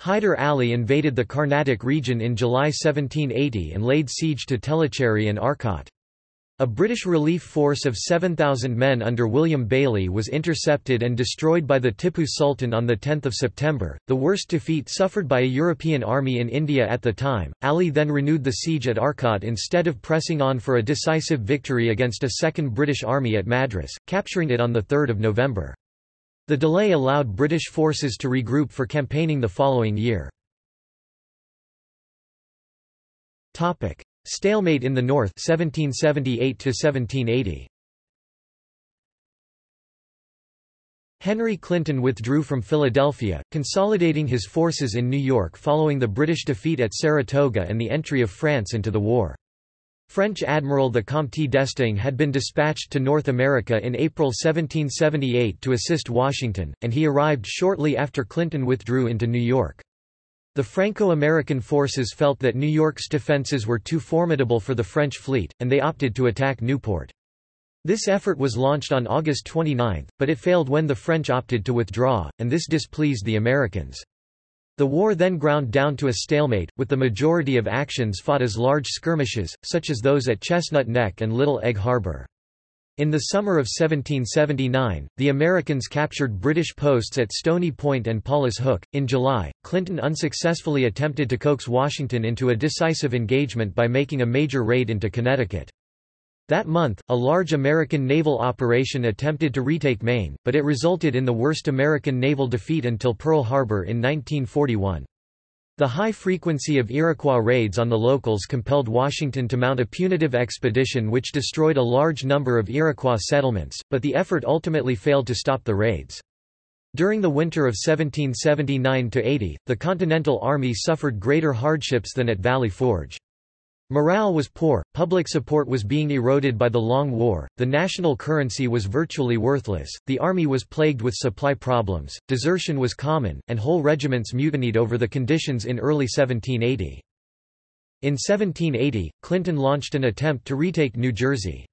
Speaker 1: Hyder Ali invaded the Carnatic region in July 1780 and laid siege to Tellicherry and Arcot. A British relief force of 7,000 men under William Baillie was intercepted and destroyed by the Tipu Sultan on 10 September, the worst defeat suffered by a European army in India at the time. Ali then renewed the siege at Arcot instead of pressing on for a decisive victory against a second British army at Madras, capturing it on 3 November. The delay allowed British forces to regroup for campaigning the following year. Stalemate in the North 1778 1780. Henry Clinton withdrew from Philadelphia, consolidating his forces in New York following the British defeat at Saratoga and the entry of France into the war. French Admiral the Comte d'Estaing had been dispatched to North America in April 1778 to assist Washington, and he arrived shortly after Clinton withdrew into New York. The Franco-American forces felt that New York's defenses were too formidable for the French fleet, and they opted to attack Newport. This effort was launched on August 29, but it failed when the French opted to withdraw, and this displeased the Americans. The war then ground down to a stalemate, with the majority of actions fought as large skirmishes, such as those at Chestnut Neck and Little Egg Harbor. In the summer of 1779, the Americans captured British posts at Stony Point and Paulus Hook. In July, Clinton unsuccessfully attempted to coax Washington into a decisive engagement by making a major raid into Connecticut. That month, a large American naval operation attempted to retake Maine, but it resulted in the worst American naval defeat until Pearl Harbor in 1941. The high frequency of Iroquois raids on the locals compelled Washington to mount a punitive expedition which destroyed a large number of Iroquois settlements, but the effort ultimately failed to stop the raids. During the winter of 1779–80, the Continental Army suffered greater hardships than at Valley Forge. Morale was poor, public support was being eroded by the Long War, the national currency was virtually worthless, the army was plagued with supply problems, desertion was common, and whole regiments mutinied over the conditions in early 1780. In 1780, Clinton launched an attempt to retake New Jersey.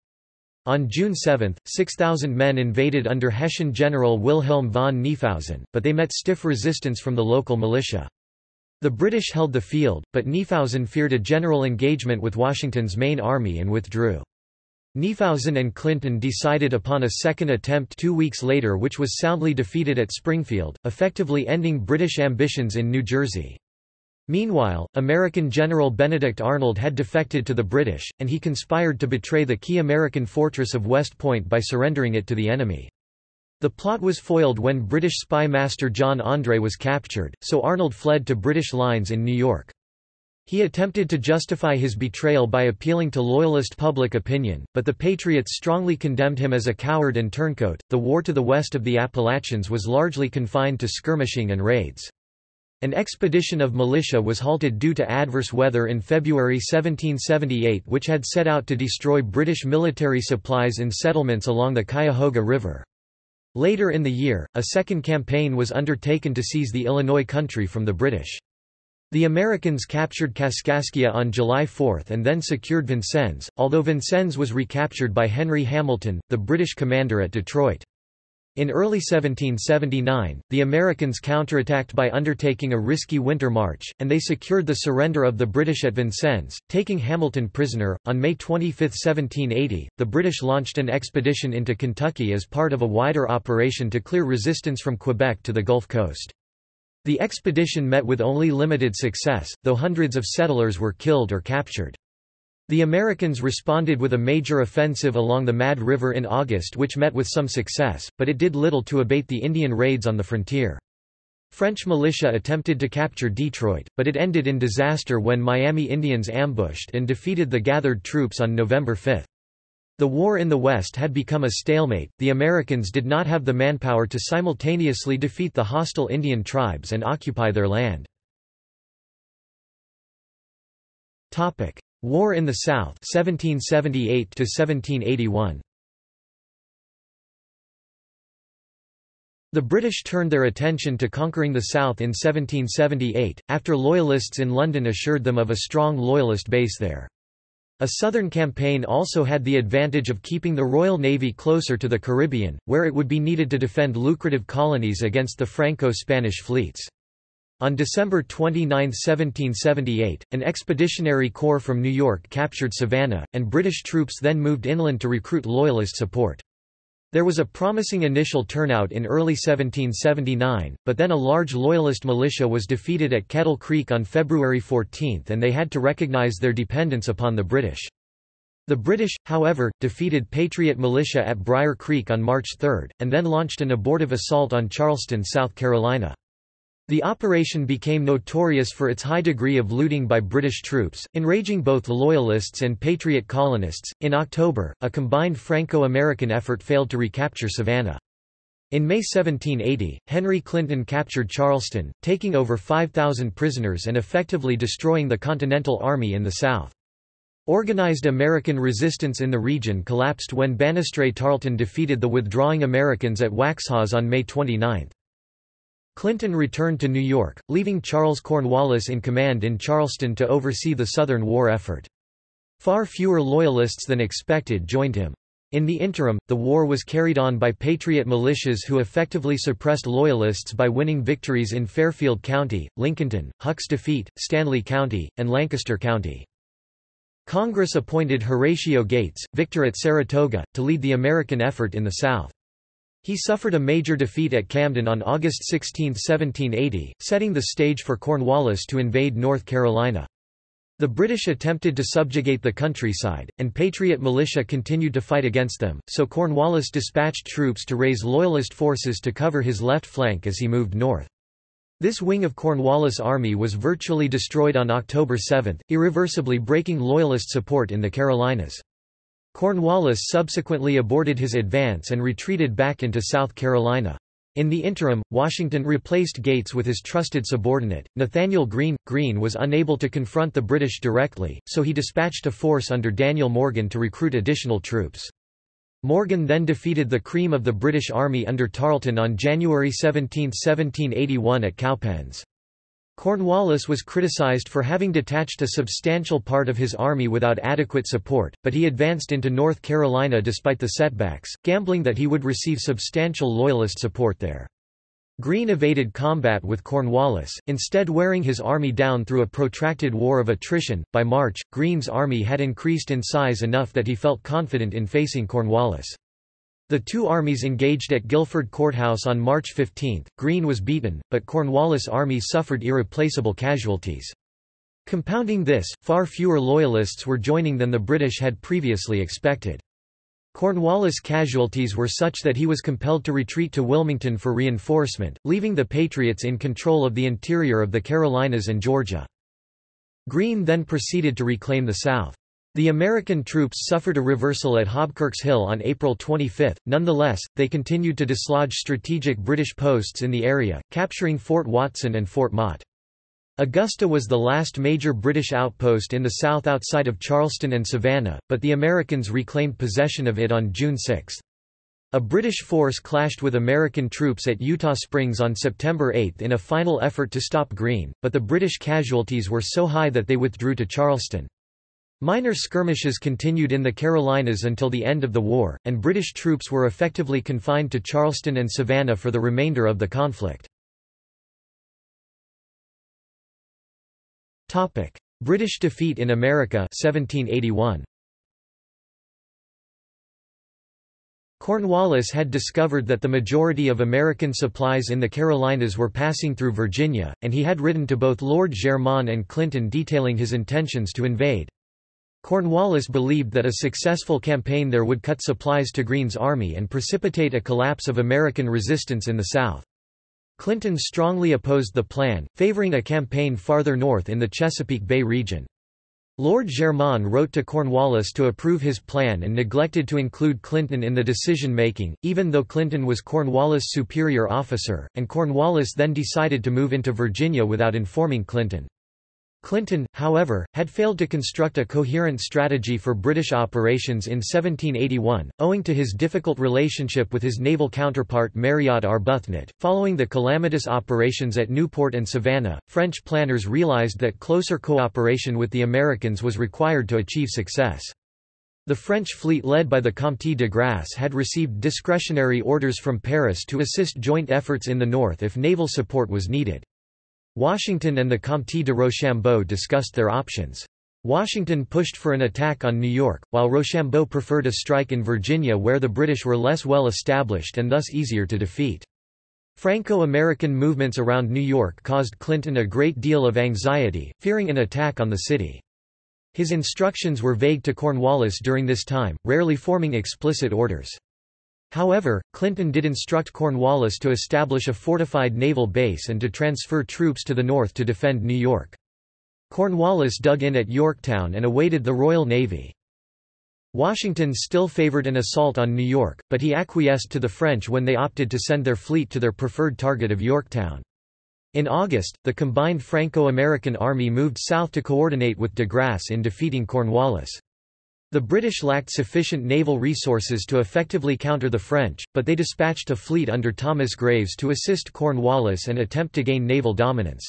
Speaker 1: On June 7, 6,000 men invaded under Hessian General Wilhelm von Knyphausen, but they met stiff resistance from the local militia. The British held the field, but Knyphausen feared a general engagement with Washington's main army and withdrew. Knyphausen and Clinton decided upon a second attempt two weeks later which was soundly defeated at Springfield, effectively ending British ambitions in New Jersey. Meanwhile, American General Benedict Arnold had defected to the British, and he conspired to betray the key American fortress of West Point by surrendering it to the enemy. The plot was foiled when British spy master John Andre was captured, so Arnold fled to British lines in New York. He attempted to justify his betrayal by appealing to Loyalist public opinion, but the Patriots strongly condemned him as a coward and turncoat. The war to the west of the Appalachians was largely confined to skirmishing and raids. An expedition of militia was halted due to adverse weather in February 1778 which had set out to destroy British military supplies in settlements along the Cuyahoga River. Later in the year, a second campaign was undertaken to seize the Illinois country from the British. The Americans captured Kaskaskia on July 4 and then secured Vincennes, although Vincennes was recaptured by Henry Hamilton, the British commander at Detroit. In early 1779, the Americans counterattacked by undertaking a risky winter march, and they secured the surrender of the British at Vincennes, taking Hamilton prisoner. On May 25, 1780, the British launched an expedition into Kentucky as part of a wider operation to clear resistance from Quebec to the Gulf Coast. The expedition met with only limited success, though hundreds of settlers were killed or captured. The Americans responded with a major offensive along the Mad River in August which met with some success, but it did little to abate the Indian raids on the frontier. French militia attempted to capture Detroit, but it ended in disaster when Miami Indians ambushed and defeated the gathered troops on November 5. The war in the West had become a stalemate, the Americans did not have the manpower to simultaneously defeat the hostile Indian tribes and occupy their land. War in the South 1778 to 1781 The British turned their attention to conquering the South in 1778, after Loyalists in London assured them of a strong Loyalist base there. A southern campaign also had the advantage of keeping the Royal Navy closer to the Caribbean, where it would be needed to defend lucrative colonies against the Franco-Spanish fleets. On December 29, 1778, an expeditionary corps from New York captured Savannah, and British troops then moved inland to recruit Loyalist support. There was a promising initial turnout in early 1779, but then a large Loyalist militia was defeated at Kettle Creek on February 14 and they had to recognize their dependence upon the British. The British, however, defeated Patriot militia at Brier Creek on March 3, and then launched an abortive assault on Charleston, South Carolina. The operation became notorious for its high degree of looting by British troops, enraging both Loyalists and Patriot colonists. In October, a combined Franco American effort failed to recapture Savannah. In May 1780, Henry Clinton captured Charleston, taking over 5,000 prisoners and effectively destroying the Continental Army in the South. Organized American resistance in the region collapsed when Banastre Tarleton defeated the withdrawing Americans at Waxhaws on May 29. Clinton returned to New York, leaving Charles Cornwallis in command in Charleston to oversee the Southern war effort. Far fewer Loyalists than expected joined him. In the interim, the war was carried on by Patriot militias who effectively suppressed Loyalists by winning victories in Fairfield County, Lincolnton, Huck's Defeat, Stanly County, and Lancaster County. Congress appointed Horatio Gates, victor at Saratoga, to lead the American effort in the South. He suffered a major defeat at Camden on August 16, 1780, setting the stage for Cornwallis to invade North Carolina. The British attempted to subjugate the countryside, and Patriot militia continued to fight against them, so Cornwallis dispatched troops to raise Loyalist forces to cover his left flank as he moved north. This wing of Cornwallis' army was virtually destroyed on October 7, irreversibly breaking Loyalist support in the Carolinas. Cornwallis subsequently aborted his advance and retreated back into South Carolina. In the interim, Washington replaced Gates with his trusted subordinate, Nathaniel Greene. Greene was unable to confront the British directly, so he dispatched a force under Daniel Morgan to recruit additional troops. Morgan then defeated the cream of the British Army under Tarleton on January 17, 1781 at Cowpens. Cornwallis was criticized for having detached a substantial part of his army without adequate support, but he advanced into North Carolina despite the setbacks, gambling that he would receive substantial Loyalist support there. Greene evaded combat with Cornwallis, instead wearing his army down through a protracted war of attrition. By March, Greene's army had increased in size enough that he felt confident in facing Cornwallis. The two armies engaged at Guilford Courthouse on March 15. Greene was beaten, but Cornwallis' army suffered irreplaceable casualties. Compounding this, far fewer Loyalists were joining than the British had previously expected. Cornwallis' casualties were such that he was compelled to retreat to Wilmington for reinforcement, leaving the Patriots in control of the interior of the Carolinas and Georgia. Greene then proceeded to reclaim the South. The American troops suffered a reversal at Hobkirk's Hill on April 25, nonetheless, they continued to dislodge strategic British posts in the area, capturing Fort Watson and Fort Motte. Augusta was the last major British outpost in the south outside of Charleston and Savannah, but the Americans reclaimed possession of it on June 6. A British force clashed with American troops at Eutaw Springs on September 8 in a final effort to stop Greene, but the British casualties were so high that they withdrew to Charleston. Minor skirmishes continued in the Carolinas until the end of the war, and British troops were effectively confined to Charleston and Savannah for the remainder of the conflict. British defeat in America 1781. Cornwallis had discovered that the majority of American supplies in the Carolinas were passing through Virginia, and he had written to both Lord Germain and Clinton detailing his intentions to invade. Cornwallis believed that a successful campaign there would cut supplies to Greene's army and precipitate a collapse of American resistance in the South. Clinton strongly opposed the plan, favoring a campaign farther north in the Chesapeake Bay region. Lord Germain wrote to Cornwallis to approve his plan and neglected to include Clinton in the decision-making, even though Clinton was Cornwallis' superior officer, and Cornwallis then decided to move into Virginia without informing Clinton. Clinton, however, had failed to construct a coherent strategy for British operations in 1781, owing to his difficult relationship with his naval counterpart Marriott Arbuthnot. Following the calamitous operations at Newport and Savannah, French planners realized that closer cooperation with the Americans was required to achieve success. The French fleet led by the Comte de Grasse had received discretionary orders from Paris to assist joint efforts in the north if naval support was needed. Washington and the Comte de Rochambeau discussed their options. Washington pushed for an attack on New York, while Rochambeau preferred a strike in Virginia where the British were less well established and thus easier to defeat. Franco-American movements around New York caused Clinton a great deal of anxiety, fearing an attack on the city. His instructions were vague to Cornwallis during this time, rarely forming explicit orders. However, Clinton did instruct Cornwallis to establish a fortified naval base and to transfer troops to the north to defend New York. Cornwallis dug in at Yorktown and awaited the Royal Navy. Washington still favored an assault on New York, but he acquiesced to the French when they opted to send their fleet to their preferred target of Yorktown. In August, the combined Franco-American army moved south to coordinate with de Grasse in defeating Cornwallis. The British lacked sufficient naval resources to effectively counter the French, but they dispatched a fleet under Thomas Graves to assist Cornwallis and attempt to gain naval dominance.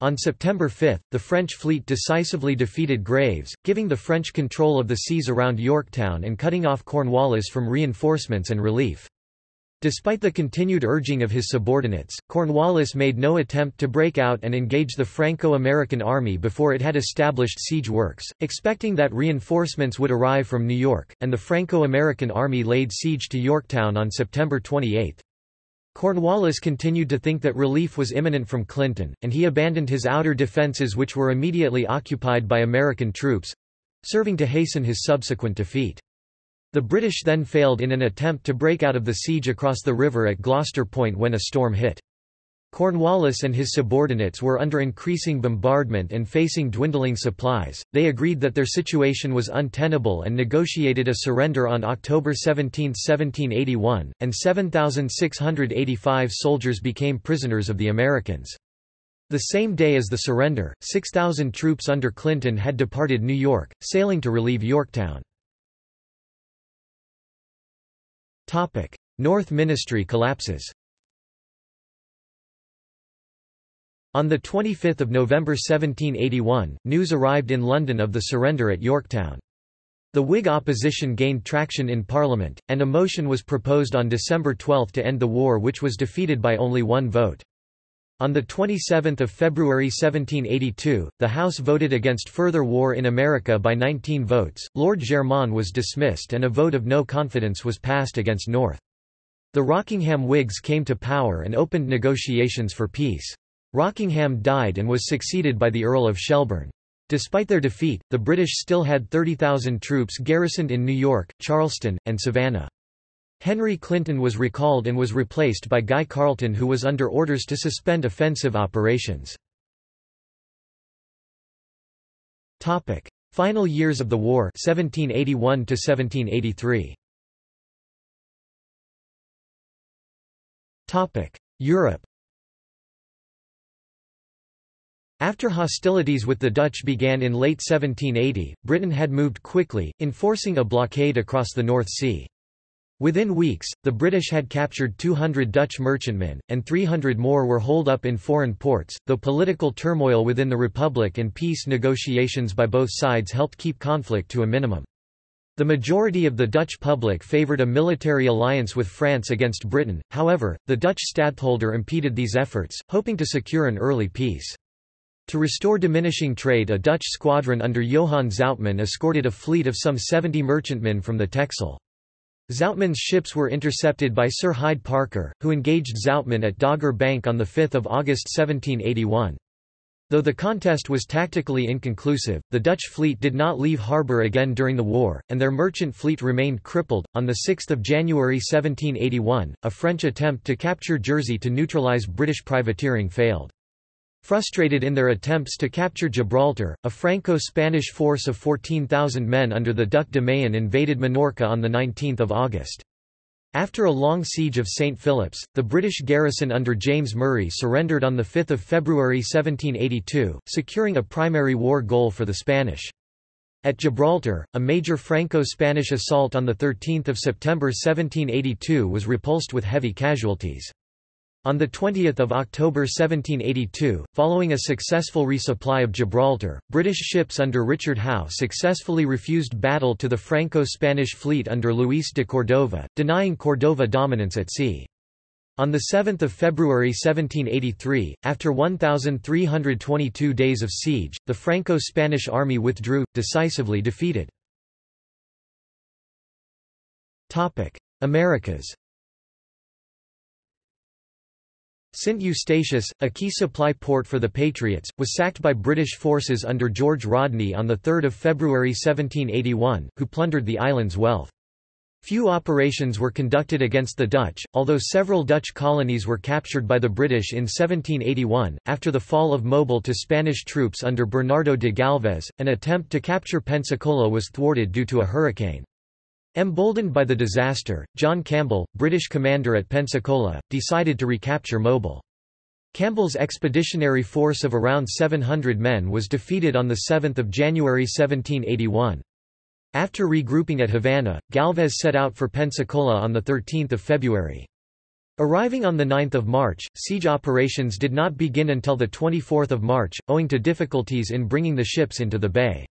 Speaker 1: On September 5, the French fleet decisively defeated Graves, giving the French control of the seas around Yorktown and cutting off Cornwallis from reinforcements and relief. Despite the continued urging of his subordinates, Cornwallis made no attempt to break out and engage the Franco-American army before it had established siege works, expecting that reinforcements would arrive from New York, and the Franco-American army laid siege to Yorktown on September 28. Cornwallis continued to think that relief was imminent from Clinton, and he abandoned his outer defenses which were immediately occupied by American troops—serving to hasten his subsequent defeat. The British then failed in an attempt to break out of the siege across the river at Gloucester Point when a storm hit. Cornwallis and his subordinates were under increasing bombardment and facing dwindling supplies. They agreed that their situation was untenable and negotiated a surrender on October 17, 1781, and 7,685 soldiers became prisoners of the Americans. The same day as the surrender, 6,000 troops under Clinton had departed New York, sailing to relieve Yorktown. North Ministry collapses On 25 November 1781, news arrived in London of the surrender at Yorktown. The Whig opposition gained traction in Parliament, and a motion was proposed on December 12 to end the war which was defeated by only one vote. On 27 February 1782, the House voted against further war in America by 19 votes, Lord Germain was dismissed and a vote of no confidence was passed against North. The Rockingham Whigs came to power and opened negotiations for peace. Rockingham died and was succeeded by the Earl of Shelburne. Despite their defeat, the British still had 30,000 troops garrisoned in New York, Charleston, and Savannah. Henry Clinton was recalled and was replaced by Guy Carleton who was under orders to suspend offensive operations. Final years of the war 1781 to -1783. Topic: Europe After hostilities with the Dutch began in late 1780, Britain had moved quickly, enforcing a blockade across the North Sea. Within weeks, the British had captured 200 Dutch merchantmen, and 300 more were holed up in foreign ports, though political turmoil within the Republic and peace negotiations by both sides helped keep conflict to a minimum. The majority of the Dutch public favoured a military alliance with France against Britain, however, the Dutch stadtholder impeded these efforts, hoping to secure an early peace. To restore diminishing trade a Dutch squadron under Johann Zoutman escorted a fleet of some 70 merchantmen from the Texel. Zoutman's ships were intercepted by Sir Hyde Parker, who engaged Zoutman at Dogger Bank on 5 August 1781. Though the contest was tactically inconclusive, the Dutch fleet did not leave harbour again during the war, and their merchant fleet remained crippled. On 6 January 1781, a French attempt to capture Jersey to neutralise British privateering failed. Frustrated in their attempts to capture Gibraltar, a Franco-Spanish force of 14,000 men under the Duc de Mayenne invaded Minorca on 19 August. After a long siege of St. Philip's, the British garrison under James Murray surrendered on 5 February 1782, securing a primary war goal for the Spanish. At Gibraltar, a major Franco-Spanish assault on 13 September 1782 was repulsed with heavy casualties. On 20 October 1782, following a successful resupply of Gibraltar, British ships under Richard Howe successfully refused battle to the Franco-Spanish fleet under Luis de Cordova, denying Cordova dominance at sea. On 7 February 1783, after 1,322 days of siege, the Franco-Spanish army withdrew, decisively defeated. Americas St Eustatius, a key supply port for the Patriots, was sacked by British forces under George Rodney on 3 February 1781, who plundered the island's wealth. Few operations were conducted against the Dutch, although several Dutch colonies were captured by the British in 1781. After the fall of Mobile to Spanish troops under Bernardo de Galvez, an attempt to capture Pensacola was thwarted due to a hurricane. Emboldened by the disaster, John Campbell, British commander at Pensacola, decided to recapture Mobile. Campbell's expeditionary force of around 700 men was defeated on 7 January 1781. After regrouping at Havana, Galvez set out for Pensacola on 13 February. Arriving on 9 March, siege operations did not begin until 24 March, owing to difficulties in bringing the ships into the bay.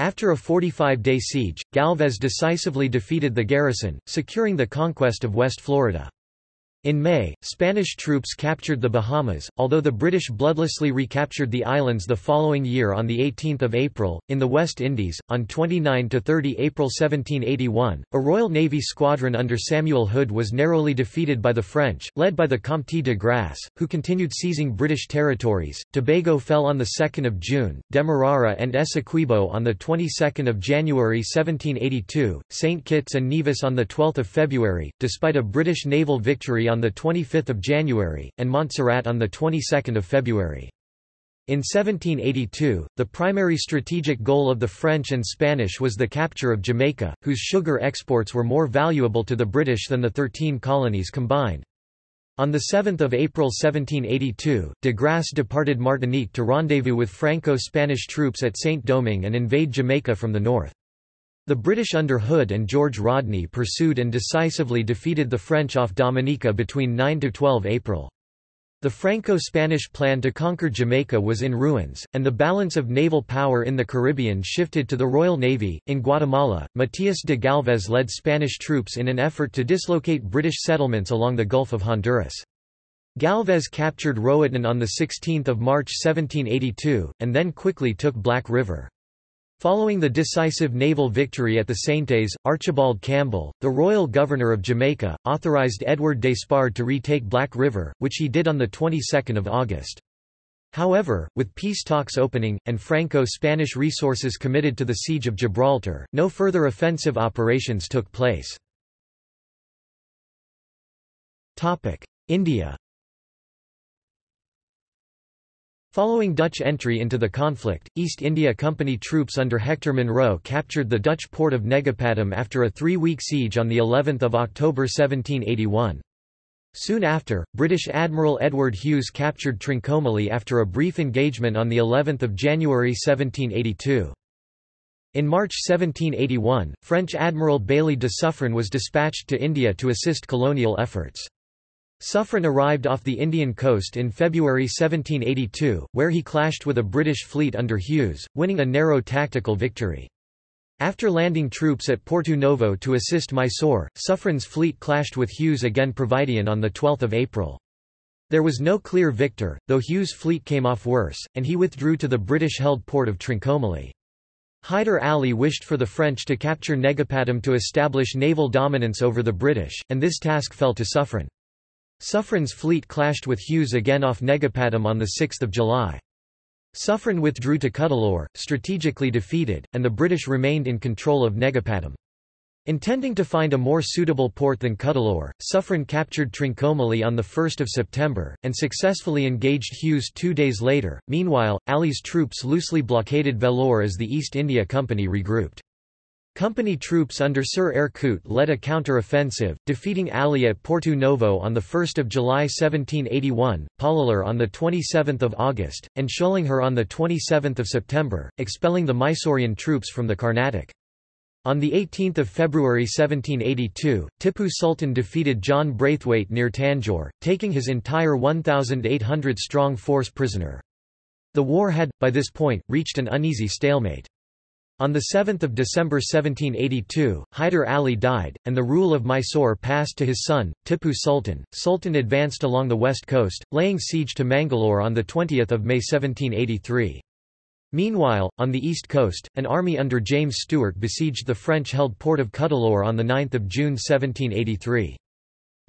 Speaker 1: After a 45-day siege, Galvez decisively defeated the garrison, securing the conquest of West Florida. In May, Spanish troops captured the Bahamas, although the British bloodlessly recaptured the islands the following year on 18 April. In the West Indies, on 29–30 April 1781, a Royal Navy squadron under Samuel Hood was narrowly defeated by the French, led by the Comte de Grasse, who continued seizing British territories. Tobago fell on 2 June, Demerara and Essequibo on 22 January 1782, St. Kitts and Nevis on 12 February, despite a British naval victory on 25 January, and Montserrat on the 22nd of February. In 1782, the primary strategic goal of the French and Spanish was the capture of Jamaica, whose sugar exports were more valuable to the British than the Thirteen Colonies combined. On 7 April 1782, de Grasse departed Martinique to rendezvous with Franco-Spanish troops at Saint-Domingue and invade Jamaica from the north. The British under Hood and George Rodney pursued and decisively defeated the French off Dominica between 9–12 April. The Franco-Spanish plan to conquer Jamaica was in ruins, and the balance of naval power in the Caribbean shifted to the Royal Navy. In Guatemala, Matias de Galvez led Spanish troops in an effort to dislocate British settlements along the Gulf of Honduras. Galvez captured Roatan on 16 March 1782, and then quickly took Black River. Following the decisive naval victory at the Saintes, Archibald Campbell, the royal governor of Jamaica, authorized Edward Despard to retake Black River, which he did on the 22nd of August. However, with peace talks opening, and Franco-Spanish resources committed to the siege of Gibraltar, no further offensive operations took place. India Following Dutch entry into the conflict, East India Company troops under Hector Munro captured the Dutch port of Negapatam after a three-week siege on of October 1781. Soon after, British Admiral Edward Hughes captured Trincomalee after a brief engagement on of January 1782. In March 1781, French Admiral Bailly de Suffren was dispatched to India to assist colonial efforts. Suffren arrived off the Indian coast in February 1782, where he clashed with a British fleet under Hughes, winning a narrow tactical victory. After landing troops at Porto Novo to assist Mysore, Suffren's fleet clashed with Hughes again Providien on 12 April. There was no clear victor, though Hughes' fleet came off worse, and he withdrew to the British-held port of Trincomalee. Hyder Ali wished for the French to capture Negapatam to establish naval dominance over the British, and this task fell to Suffren. Suffren's fleet clashed with Hughes again off Negapatam on 6 July. Suffren withdrew to Cuddalore, strategically defeated, and the British remained in control of Negapatam. Intending to find a more suitable port than Cuddalore, Suffren captured Trincomalee on 1 September, and successfully engaged Hughes two days later. Meanwhile, Ali's troops loosely blockaded Vellore as the East India Company regrouped. Company troops under Sir Coote led a counter-offensive, defeating Ali at Porto Novo on 1 July 1781, Pollilur on 27 August, and Sholinghur on 27 September, expelling the Mysorean troops from the Carnatic. On 18 February 1782, Tipu Sultan defeated John Braithwaite near Tanjore, taking his entire 1,800-strong force prisoner. The war had, by this point, reached an uneasy stalemate. On 7 December 1782, Hyder Ali died, and the rule of Mysore passed to his son, Tipu Sultan. Sultan advanced along the west coast, laying siege to Mangalore on 20 May 1783. Meanwhile, on the east coast, an army under James Stewart besieged the French-held port of Cuddalore on 9 June 1783.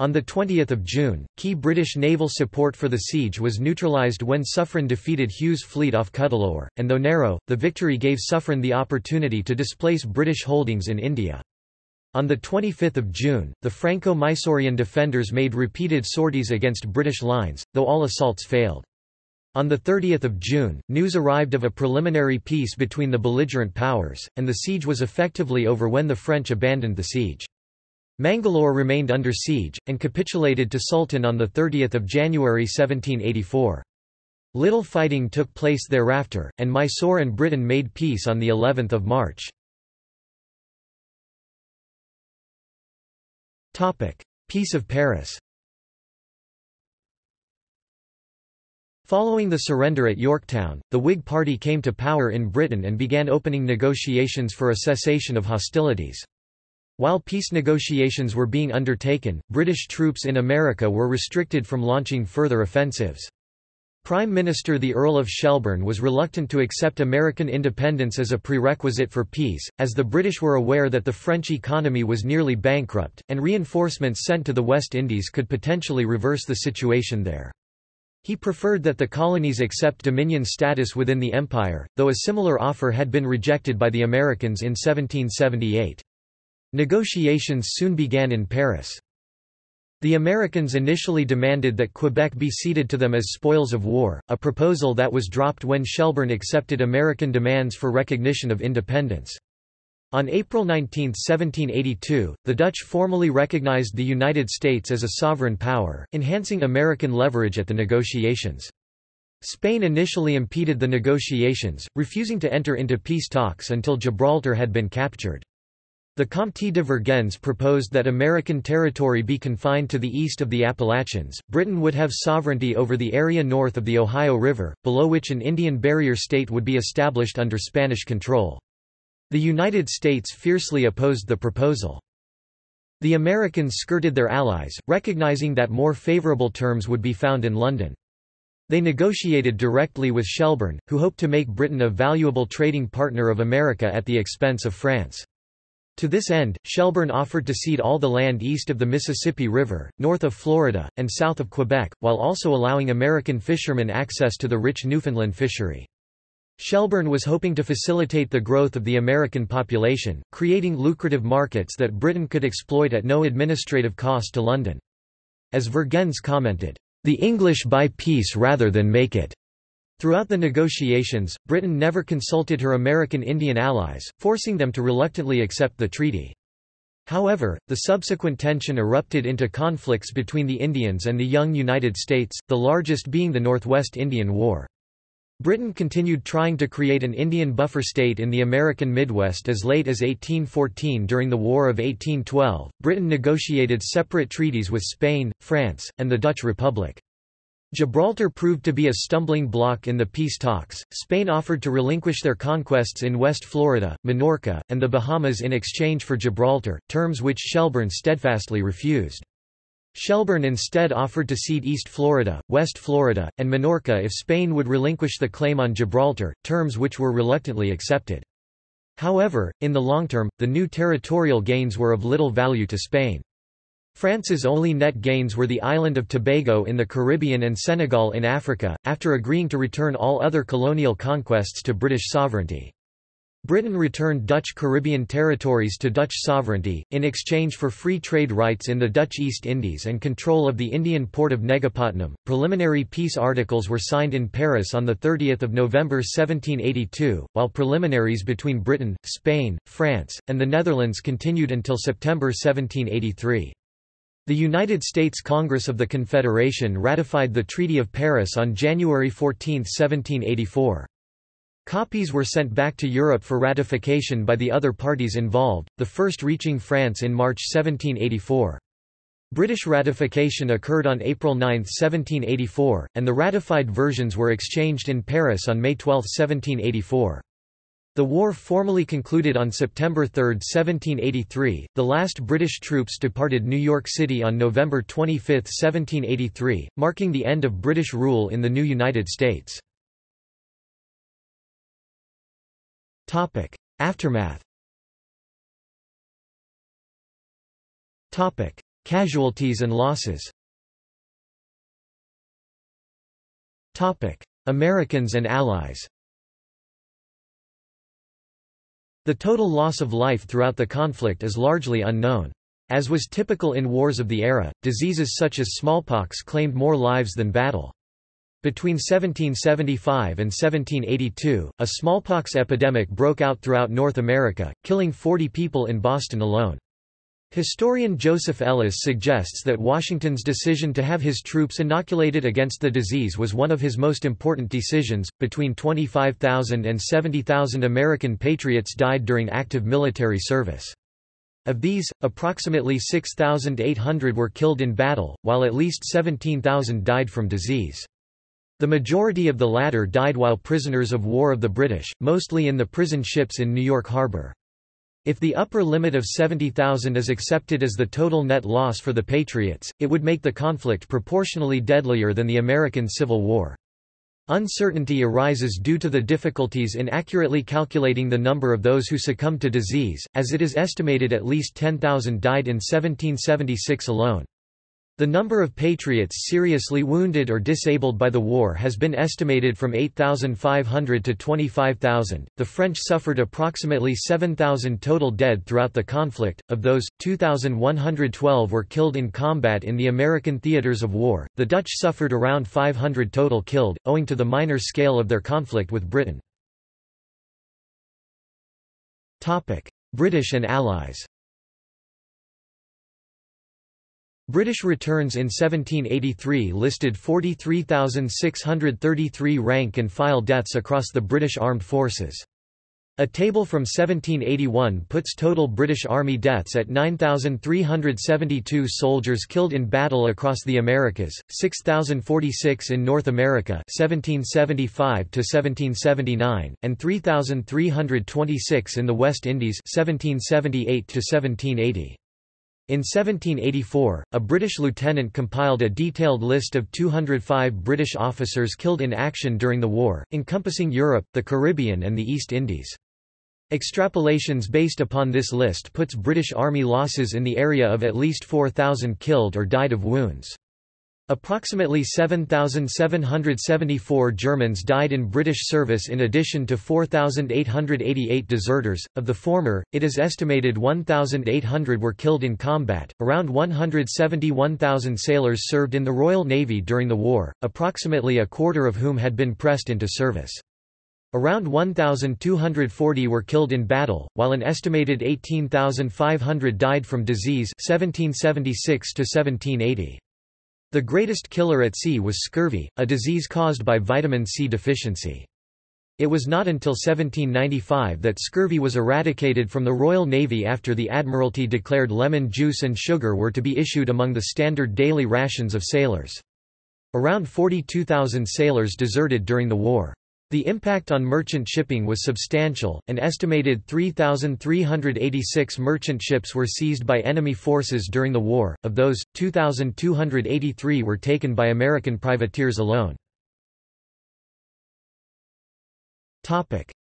Speaker 1: On 20 June, key British naval support for the siege was neutralised when Suffren defeated Hughes' fleet off Cuddalore, and though narrow, the victory gave Suffren the opportunity to displace British holdings in India. On 25 June, the Franco-Mysorean defenders made repeated sorties against British lines, though all assaults failed. On 30 June, news arrived of a preliminary peace between the belligerent powers, and the siege was effectively over when the French abandoned the siege. Mangalore remained under siege, and capitulated to Sultan on 30 January 1784. Little fighting took place thereafter, and Mysore and Britain made peace on of March. Peace of Paris Following the surrender at Yorktown, the Whig Party came to power in Britain and began opening negotiations for a cessation of hostilities. While peace negotiations were being undertaken, British troops in America were restricted from launching further offensives. Prime Minister the Earl of Shelburne was reluctant to accept American independence as a prerequisite for peace, as the British were aware that the French economy was nearly bankrupt, and reinforcements sent to the West Indies could potentially reverse the situation there. He preferred that the colonies accept dominion status within the empire, though a similar offer had been rejected by the Americans in 1778. Negotiations soon began in Paris. The Americans initially demanded that Quebec be ceded to them as spoils of war, a proposal that was dropped when Shelburne accepted American demands for recognition of independence. On April 19, 1782, the Dutch formally recognized the United States as a sovereign power, enhancing American leverage at the negotiations. Spain initially impeded the negotiations, refusing to enter into peace talks until Gibraltar had been captured. The Comte de Vergennes proposed that American territory be confined to the east of the Appalachians. Britain would have sovereignty over the area north of the Ohio River, below which an Indian barrier state would be established under Spanish control. The United States fiercely opposed the proposal. The Americans skirted their allies, recognizing that more favorable terms would be found in London. They negotiated directly with Shelburne, who hoped to make Britain a valuable trading partner of America at the expense of France. To this end, Shelburne offered to cede all the land east of the Mississippi River, north of Florida, and south of Quebec, while also allowing American fishermen access to the rich Newfoundland fishery. Shelburne was hoping to facilitate the growth of the American population, creating lucrative markets that Britain could exploit at no administrative cost to London. As Vergennes commented, "...the English buy peace rather than make it." Throughout the negotiations, Britain never consulted her American Indian allies, forcing them to reluctantly accept the treaty. However, the subsequent tension erupted into conflicts between the Indians and the young United States, the largest being the Northwest Indian War. Britain continued trying to create an Indian buffer state in the American Midwest as late as 1814 during the War of 1812. Britain negotiated separate treaties with Spain, France, and the Dutch Republic. Gibraltar proved to be a stumbling block in the peace talks. Spain offered to relinquish their conquests in West Florida, Minorca, and the Bahamas in exchange for Gibraltar, terms which Shelburne steadfastly refused. Shelburne instead offered to cede East Florida, West Florida, and Minorca if Spain would relinquish the claim on Gibraltar, terms which were reluctantly accepted. However, in the long term, the new territorial gains were of little value to Spain. France's only net gains were the island of Tobago in the Caribbean and Senegal in Africa, after agreeing to return all other colonial conquests to British sovereignty. Britain returned Dutch Caribbean territories to Dutch sovereignty, in exchange for free trade rights in the Dutch East Indies and control of the Indian port of Negapatinam. Preliminary peace articles were signed in Paris on 30 November 1782, while preliminaries between Britain, Spain, France, and the Netherlands continued until September 1783. The United States Congress of the Confederation ratified the Treaty of Paris on January 14, 1784. Copies were sent back to Europe for ratification by the other parties involved, the first reaching France in March 1784. British ratification occurred on April 9, 1784, and the ratified versions were exchanged in Paris on May 12, 1784. The war formally concluded on September 3, 1783. The last British troops departed New York City on November 25, 1783, marking the end of British rule in the new United States. Topic: Aftermath. Topic: Casualties and losses. Topic: Americans and Allies. The total loss of life throughout the conflict is largely unknown. As was typical in wars of the era, diseases such as smallpox claimed more lives than battle. Between 1775 and 1782, a smallpox epidemic broke out throughout North America, killing 40 people in Boston alone. Historian Joseph Ellis suggests that Washington's decision to have his troops inoculated against the disease was one of his most important decisions. Between 25,000 and 70,000 American patriots died during active military service. Of these, approximately 6,800 were killed in battle, while at least 17,000 died from disease. The majority of the latter died while prisoners of war of the British, mostly in the prison ships in New York Harbor. If the upper limit of 70,000 is accepted as the total net loss for the Patriots, it would make the conflict proportionally deadlier than the American Civil War. Uncertainty arises due to the difficulties in accurately calculating the number of those who succumbed to disease, as it is estimated at least 10,000 died in 1776 alone. The number of patriots seriously wounded or disabled by the war has been estimated from 8,500 to 25,000. The French suffered approximately 7,000 total dead throughout the conflict. Of those, 2,112 were killed in combat in the American theaters of war. The Dutch suffered around 500 total killed, owing to the minor scale of their conflict with Britain. British and Allies. British returns in 1783 listed 43,633 rank and file deaths across the British Armed Forces. A table from 1781 puts total British Army deaths at 9,372 soldiers killed in battle across the Americas, 6,046 in North America 1775 and 3,326 in the West Indies 1778 -1780. In 1784, a British lieutenant compiled a detailed list of 205 British officers killed in action during the war, encompassing Europe, the Caribbean and the East Indies. Extrapolations based upon this list puts British Army losses in the area of at least 4,000 killed or died of wounds. Approximately 7,774 Germans died in British service in addition to 4,888 deserters. Of the former, it is estimated 1,800 were killed in combat. Around 171,000 sailors served in the Royal Navy during the war, approximately a quarter of whom had been pressed into service. Around 1,240 were killed in battle, while an estimated 18,500 died from disease 1776 to 1780. The greatest killer at sea was scurvy, a disease caused by vitamin C deficiency. It was not until 1795 that scurvy was eradicated from the Royal Navy after the Admiralty declared lemon juice and sugar were to be issued among the standard daily rations of sailors. Around 42,000 sailors deserted during the war. The impact on merchant shipping was substantial, an estimated 3,386 merchant ships were seized by enemy forces during the war, of those, 2,283 were taken by American privateers alone.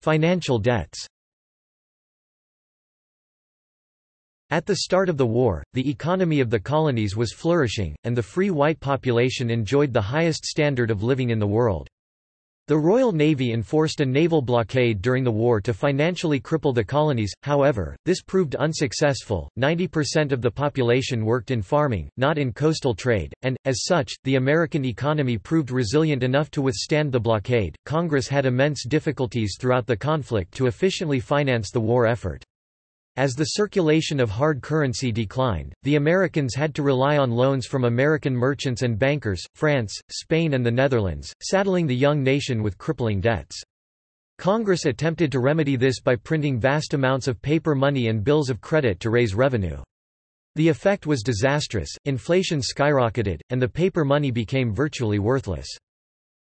Speaker 1: Financial debts At the start of the war, the economy of the colonies was flourishing, and the free white population enjoyed the highest standard of living in the world. The Royal Navy enforced a naval blockade during the war to financially cripple the colonies, however, this proved unsuccessful. 90% of the population worked in farming, not in coastal trade, and, as such, the American economy proved resilient enough to withstand the blockade. Congress had immense difficulties throughout the conflict to efficiently finance the war effort. As the circulation of hard currency declined, the Americans had to rely on loans from American merchants and bankers, France, Spain and the Netherlands, saddling the young nation with crippling debts. Congress attempted to remedy this by printing vast amounts of paper money and bills of credit to raise revenue. The effect was disastrous, inflation skyrocketed, and the paper money became virtually worthless.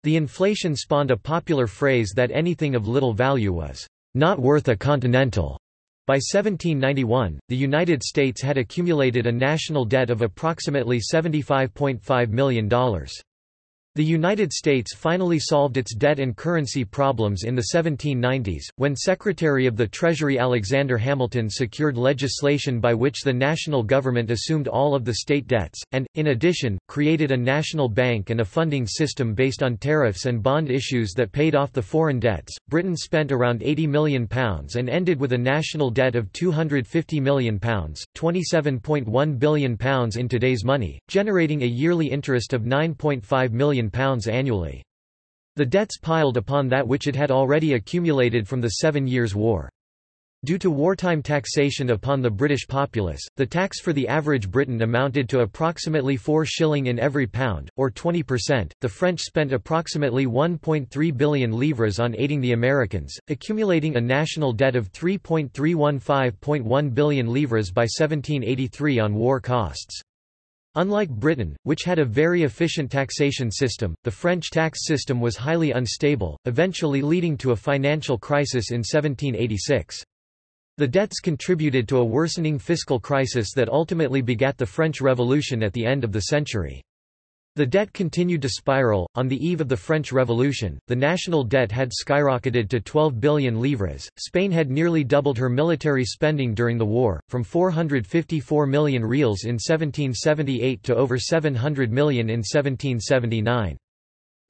Speaker 1: The inflation spawned a popular phrase that anything of little value was, "...not worth a continental." By 1791, the United States had accumulated a national debt of approximately $75.5 million. The United States finally solved its debt and currency problems in the 1790s, when Secretary of the Treasury Alexander Hamilton secured legislation by which the national government assumed all of the state debts, and, in addition, created a national bank and a funding system based on tariffs and bond issues that paid off the foreign debts. Britain spent around £80 million and ended with a national debt of £250 million, £27.1 billion in today's money, generating a yearly interest of £9.5 million annually. The debts piled upon that which it had already accumulated from the Seven Years' War. Due to wartime taxation upon the British populace, the tax for the average Briton amounted to approximately 4 shilling in every pound, or 20%. The French spent approximately 1.3 billion livres on aiding the Americans, accumulating a national debt of 3.315.1 billion livres by 1783 on war costs. Unlike Britain, which had a very efficient taxation system, the French tax system was highly unstable, eventually leading to a financial crisis in 1786. The debts contributed to a worsening fiscal crisis that ultimately begat the French Revolution at the end of the century. The debt continued to spiral. On the eve of the French Revolution, the national debt had skyrocketed to 12 billion livres. Spain had nearly doubled her military spending during the war, from 454 million reals in 1778 to over 700 million in 1779.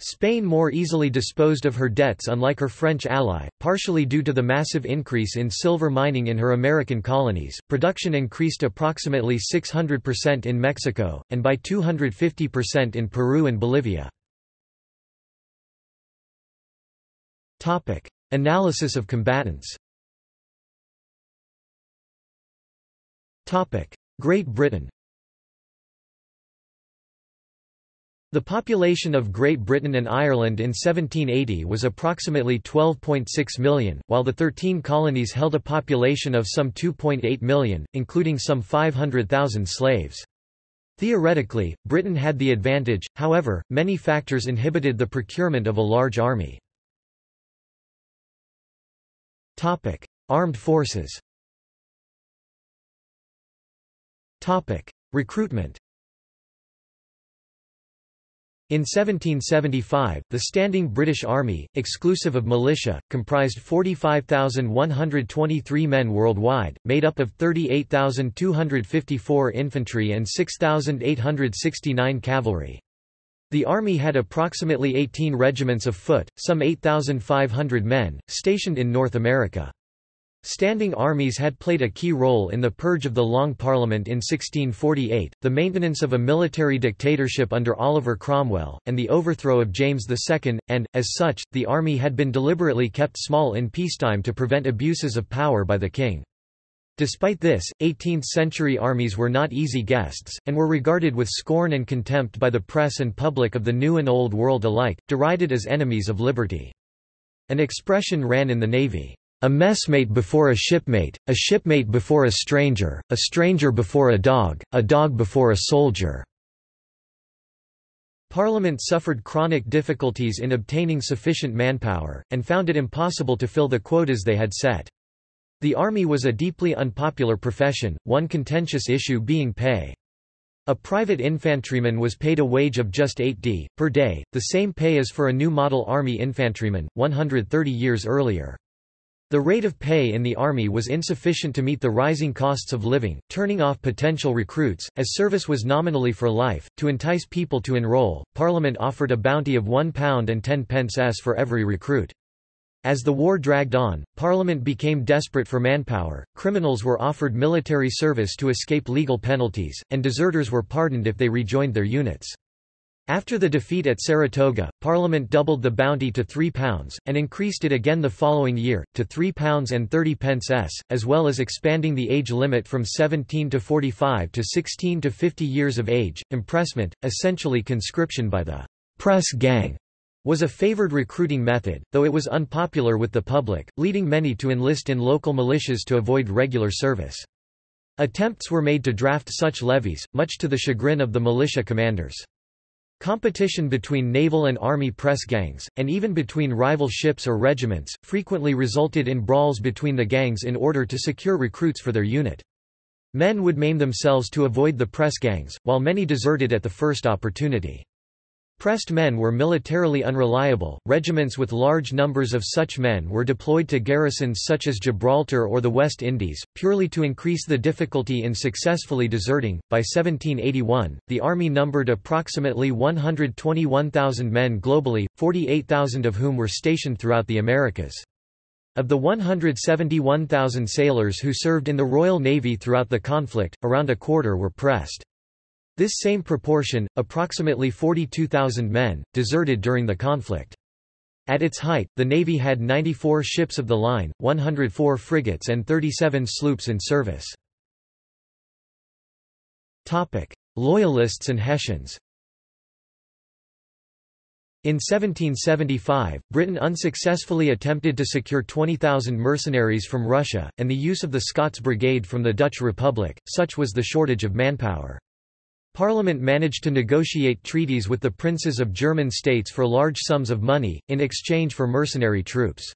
Speaker 1: Spain more easily disposed of her debts unlike her French ally, partially due to the massive increase in silver mining in her American colonies. Production increased approximately 600% in Mexico, and by 250% in Peru and Bolivia. Topic: Analysis of combatants. Topic: Great Britain. The population of Great Britain and Ireland in 1780 was approximately 12.6 million, while the 13 colonies held a population of some 2.8 million, including some 500,000 slaves. Theoretically, Britain had the advantage, however, many factors inhibited the procurement of a large army. Armed forces Recruitment in 1775, the standing British Army, exclusive of militia, comprised 45,123 men worldwide, made up of 38,254 infantry and 6,869 cavalry. The army had approximately 18 regiments of foot, some 8,500 men, stationed in North America. Standing armies had played a key role in the purge of the Long Parliament in 1648, the maintenance of a military dictatorship under Oliver Cromwell, and the overthrow of James II, and, as such, the army had been deliberately kept small in peacetime to prevent abuses of power by the king. Despite this, 18th-century armies were not easy guests, and were regarded with scorn and contempt by the press and public of the New and Old World alike, derided as enemies of liberty. An expression ran in the Navy, a messmate before a shipmate, a shipmate before a stranger, a stranger before a dog, a dog before a soldier." Parliament suffered chronic difficulties in obtaining sufficient manpower, and found it impossible to fill the quotas they had set. The army was a deeply unpopular profession, one contentious issue being pay. A private infantryman was paid a wage of just 8d. per day, the same pay as for a new model army infantryman, 130 years earlier. The rate of pay in the Army was insufficient to meet the rising costs of living, turning off potential recruits, as service was nominally for life. To entice people to enroll, Parliament offered a bounty of £1 and 10 pence s for every recruit. As the war dragged on, Parliament became desperate for manpower, criminals were offered military service to escape legal penalties, and deserters were pardoned if they rejoined their units. After the defeat at Saratoga, Parliament doubled the bounty to £3, and increased it again the following year, to £3 and 30 pence s, as well as expanding the age limit from 17 to 45 to 16 to 50 years of age. Impressment, essentially conscription by the press gang, was a favored recruiting method, though it was unpopular with the public, leading many to enlist in local militias to avoid regular service. Attempts were made to draft such levies, much to the chagrin of the militia commanders. Competition between naval and army press gangs, and even between rival ships or regiments, frequently resulted in brawls between the gangs in order to secure recruits for their unit. Men would maim themselves to avoid the press gangs, while many deserted at the first opportunity. Pressed men were militarily unreliable, regiments with large numbers of such men were deployed to garrisons such as Gibraltar or the West Indies, purely to increase the difficulty in successfully deserting. By 1781, the army numbered approximately 121,000 men globally, 48,000 of whom were stationed throughout the Americas. Of the 171,000 sailors who served in the Royal Navy throughout the conflict, around a quarter were pressed. This same proportion, approximately 42,000 men, deserted during the conflict. At its height, the Navy had 94 ships of the line, 104 frigates and 37 sloops in service. Loyalists and Hessians in 1775, Britain unsuccessfully attempted to secure 20,000 mercenaries from Russia, and the use of the Scots Brigade from the Dutch Republic, such was the shortage of manpower. Parliament managed to negotiate treaties with the princes of German states for large sums of money, in exchange for mercenary troops.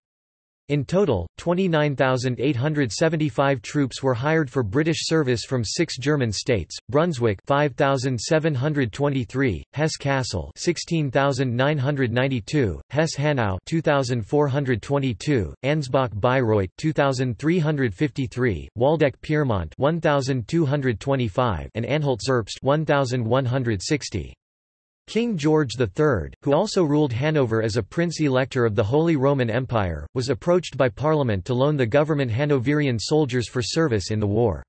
Speaker 1: In total, 29,875 troops were hired for British service from six German states, Brunswick 5,723, Hesse-Kassel 16,992, Hesse-Hanau 2,422, Ansbach-Bayreuth 2,353, Waldeck-Pyrmont 1,225 and Anhalt-Zerbst 1,160. King George III, who also ruled Hanover as a prince-elector of the Holy Roman Empire, was approached by Parliament to loan the government Hanoverian soldiers for service in the war.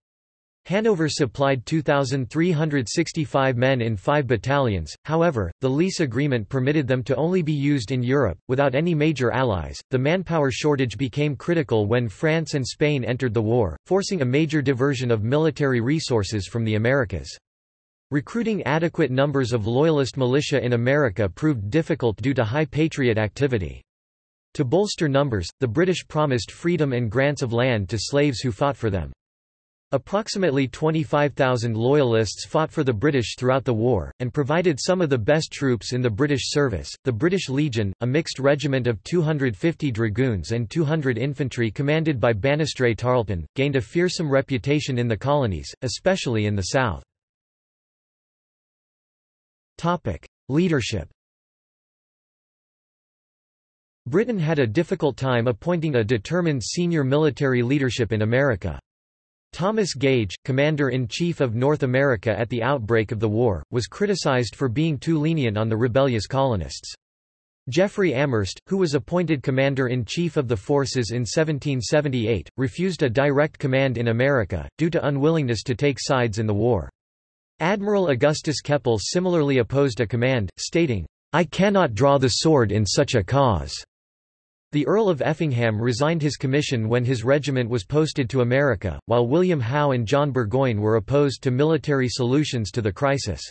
Speaker 1: Hanover supplied 2,365 men in five battalions, however, the lease agreement permitted them to only be used in Europe, without any major allies. The manpower shortage became critical when France and Spain entered the war, forcing a major diversion of military resources from the Americas. Recruiting adequate numbers of Loyalist militia in America proved difficult due to high patriot activity. To bolster numbers, the British promised freedom and grants of land to slaves who fought for them. Approximately 25,000 Loyalists fought for the British throughout the war, and provided some of the best troops in the British service. The British Legion, a mixed regiment of 250 dragoons and 200 infantry commanded by Banastre Tarleton, gained a fearsome reputation in the colonies, especially in the south. Topic: Leadership. Britain had a difficult time appointing a determined senior military leadership in America. Thomas Gage, Commander-in-Chief of North America at the outbreak of the war, was criticized for being too lenient on the rebellious colonists. Jeffrey Amherst, who was appointed Commander-in-Chief of the forces in 1778, refused a direct command in America, due to unwillingness to take sides in the war. Admiral Augustus Keppel similarly opposed a command, stating, "'I cannot draw the sword in such a cause." The Earl of Effingham resigned his commission when his regiment was posted to America, while William Howe and John Burgoyne were opposed to military solutions to the crisis.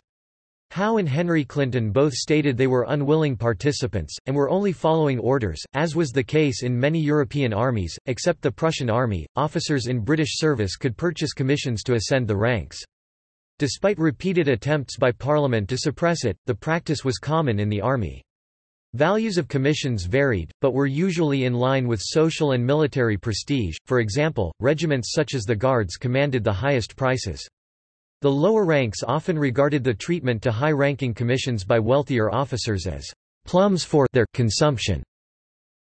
Speaker 1: Howe and Henry Clinton both stated they were unwilling participants, and were only following orders, as was the case in many European armies, except the Prussian army. Officers in British service could purchase commissions to ascend the ranks. Despite repeated attempts by Parliament to suppress it, the practice was common in the army. Values of commissions varied, but were usually in line with social and military prestige, for example, regiments such as the Guards commanded the highest prices. The lower ranks often regarded the treatment to high-ranking commissions by wealthier officers as plums for their consumption.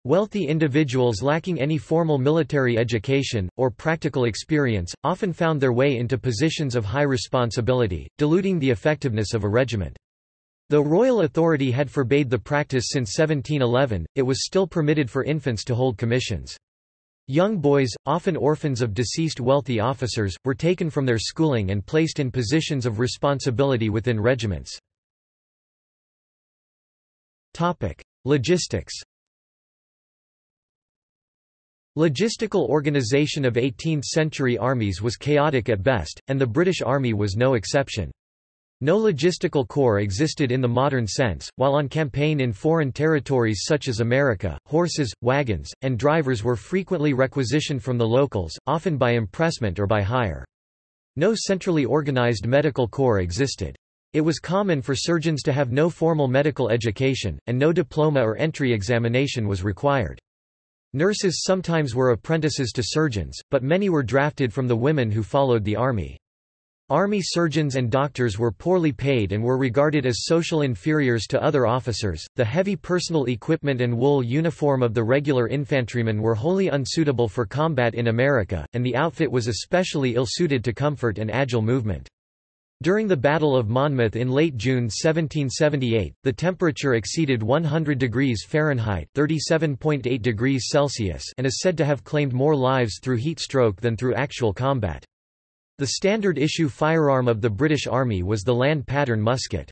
Speaker 1: Wealthy individuals lacking any formal military education, or practical experience, often found their way into positions of high responsibility, diluting the effectiveness of a regiment. Though royal authority had forbade the practice since 1711, it was still permitted for infants to hold commissions. Young boys, often orphans of deceased wealthy officers, were taken from their schooling and placed in positions of responsibility within regiments. Logistics Logistical organization of 18th-century armies was chaotic at best, and the British Army was no exception. No logistical corps existed in the modern sense, while on campaign in foreign territories such as America, horses, wagons, and drivers were frequently requisitioned from the locals, often by impressment or by hire. No centrally organized medical corps existed. It was common for surgeons to have no formal medical education, and no diploma or entry examination was required. Nurses sometimes were apprentices to surgeons, but many were drafted from the women who followed the army. Army surgeons and doctors were poorly paid and were regarded as social inferiors to other officers. The heavy personal equipment and wool uniform of the regular infantrymen were wholly unsuitable for combat in America, and the outfit was especially ill suited to comfort and agile movement. During the Battle of Monmouth in late June 1778, the temperature exceeded 100 degrees Fahrenheit (37.8 degrees Celsius) and is said to have claimed more lives through heat stroke than through actual combat. The standard issue firearm of the British Army was the land pattern musket.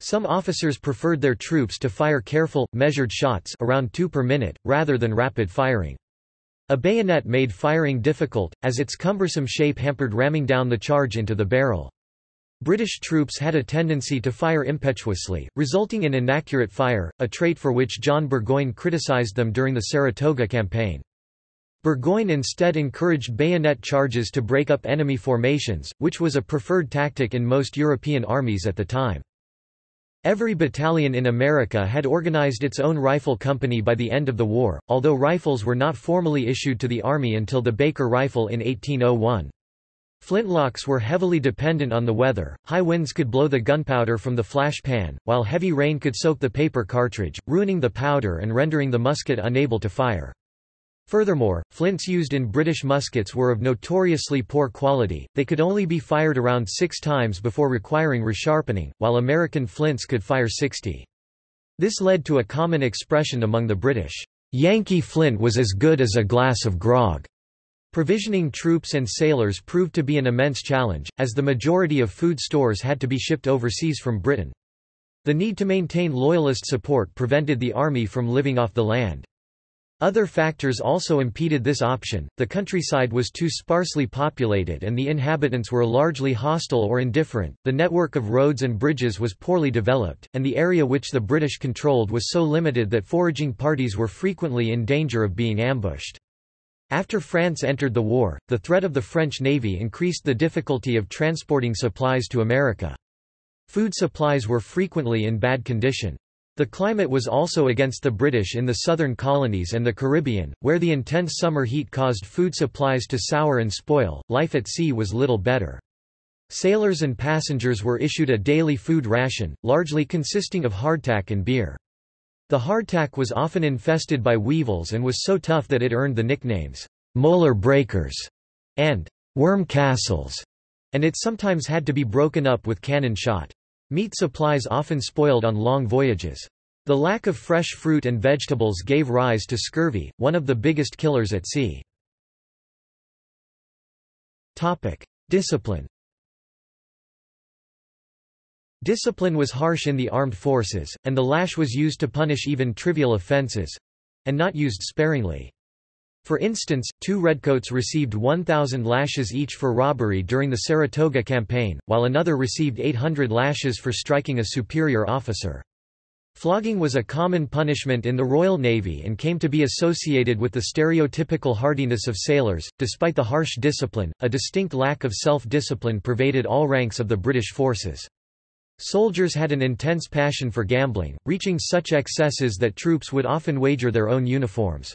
Speaker 1: Some officers preferred their troops to fire careful, measured shots around two per minute, rather than rapid firing. A bayonet made firing difficult, as its cumbersome shape hampered ramming down the charge into the barrel. British troops had a tendency to fire impetuously, resulting in inaccurate fire, a trait for which John Burgoyne criticised them during the Saratoga campaign. Burgoyne instead encouraged bayonet charges to break up enemy formations, which was a preferred tactic in most European armies at the time. Every battalion in America had organized its own rifle company by the end of the war, although rifles were not formally issued to the Army until the Baker rifle in 1801. Flintlocks were heavily dependent on the weather, high winds could blow the gunpowder from the flash pan, while heavy rain could soak the paper cartridge, ruining the powder and rendering the musket unable to fire. Furthermore, flints used in British muskets were of notoriously poor quality, they could only be fired around six times before requiring resharpening, while American flints could fire 60. This led to a common expression among the British, "'Yankee flint was as good as a glass of grog'". Provisioning troops and sailors proved to be an immense challenge, as the majority of food stores had to be shipped overseas from Britain. The need to maintain loyalist support prevented the army from living off the land. Other factors also impeded this option, the countryside was too sparsely populated and the inhabitants were largely hostile or indifferent, the network of roads and bridges was poorly developed, and the area which the British controlled was so limited that foraging parties were frequently in danger of being ambushed. After France entered the war, the threat of the French Navy increased the difficulty of transporting supplies to America. Food supplies were frequently in bad condition. The climate was also against the British in the southern colonies and the Caribbean, where the intense summer heat caused food supplies to sour and spoil. Life at sea was little better. Sailors and passengers were issued a daily food ration, largely consisting of hardtack and beer. The hardtack was often infested by weevils and was so tough that it earned the nicknames, molar breakers and worm castles, and it sometimes had to be broken up with cannon shot. Meat supplies often spoiled on long voyages. The lack of fresh fruit and vegetables gave rise to scurvy, one of the biggest killers at sea. Topic. Discipline Discipline was harsh in the armed forces, and the lash was used to punish even trivial offences—and not used sparingly. For instance, two redcoats received 1,000 lashes each for robbery during the Saratoga campaign, while another received 800 lashes for striking a superior officer. Flogging was a common punishment in the Royal Navy and came to be associated with the stereotypical hardiness of sailors. Despite the harsh discipline, a distinct lack of self discipline pervaded all ranks of the British forces. Soldiers had an intense passion for gambling, reaching such excesses that troops would often wager their own uniforms.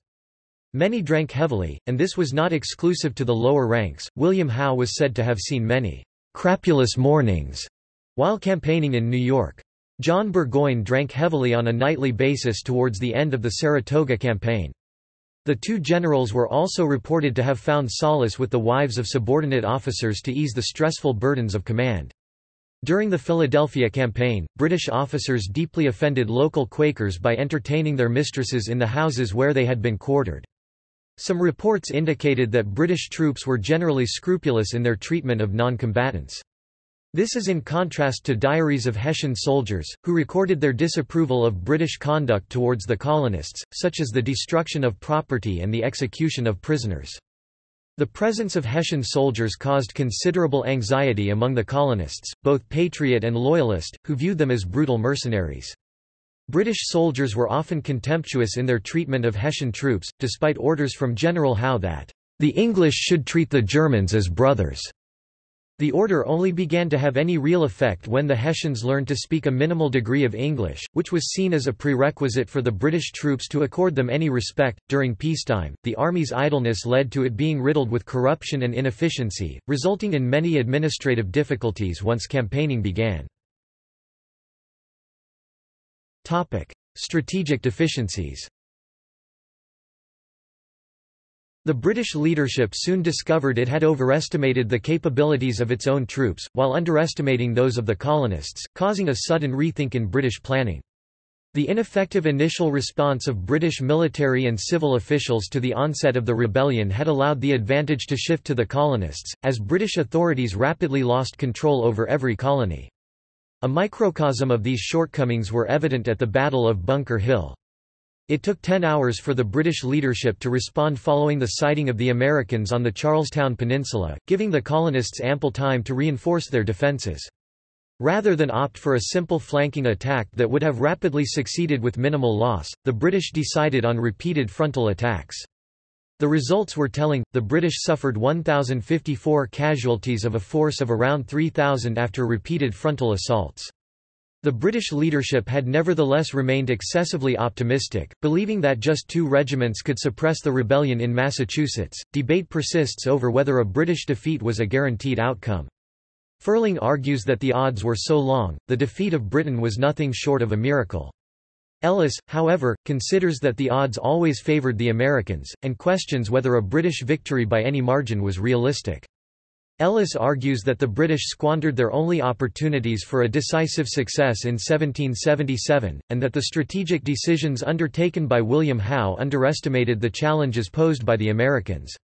Speaker 1: Many drank heavily, and this was not exclusive to the lower ranks. William Howe was said to have seen many crapulous mornings while campaigning in New York. John Burgoyne drank heavily on a nightly basis towards the end of the Saratoga campaign. The two generals were also reported to have found solace with the wives of subordinate officers to ease the stressful burdens of command. During the Philadelphia campaign, British officers deeply offended local Quakers by entertaining their mistresses in the houses where they had been quartered. Some reports indicated that British troops were generally scrupulous in their treatment of non-combatants. This is in contrast to diaries of Hessian soldiers, who recorded their disapproval of British conduct towards the colonists, such as the destruction of property and the execution of prisoners. The presence of Hessian soldiers caused considerable anxiety among the colonists, both patriot and loyalist, who viewed them as brutal mercenaries. British soldiers were often contemptuous in their treatment of Hessian troops, despite orders from General Howe that, "...the English should treat the Germans as brothers." The order only began to have any real effect when the Hessians learned to speak a minimal degree of English, which was seen as a prerequisite for the British troops to accord them any respect. During peacetime, the army's idleness led to it being riddled with corruption and inefficiency, resulting in many administrative difficulties once campaigning began. Topic: Strategic deficiencies. The British leadership soon discovered it had overestimated the capabilities of its own troops, while underestimating those of the colonists, causing a sudden rethink in British planning. The ineffective initial response of British military and civil officials to the onset of the rebellion had allowed the advantage to shift to the colonists, as British authorities rapidly lost control over every colony. A microcosm of these shortcomings were evident at the Battle of Bunker Hill. It took ten hours for the British leadership to respond following the sighting of the Americans on the Charlestown Peninsula, giving the colonists ample time to reinforce their defences. Rather than opt for a simple flanking attack that would have rapidly succeeded with minimal loss, the British decided on repeated frontal attacks. The results were telling, the British suffered 1,054 casualties of a force of around 3,000 after repeated frontal assaults. The British leadership had nevertheless remained excessively optimistic, believing that just two regiments could suppress the rebellion in Massachusetts. Debate persists over whether a British defeat was a guaranteed outcome. Ferling argues that the odds were so long, the defeat of Britain was nothing short of a miracle. Ellis, however, considers that the odds always favoured the Americans, and questions whether a British victory by any margin was realistic. Ellis argues that the British squandered their only opportunities for a decisive success in 1777, and that the strategic decisions undertaken by William Howe underestimated the challenges posed by the Americans.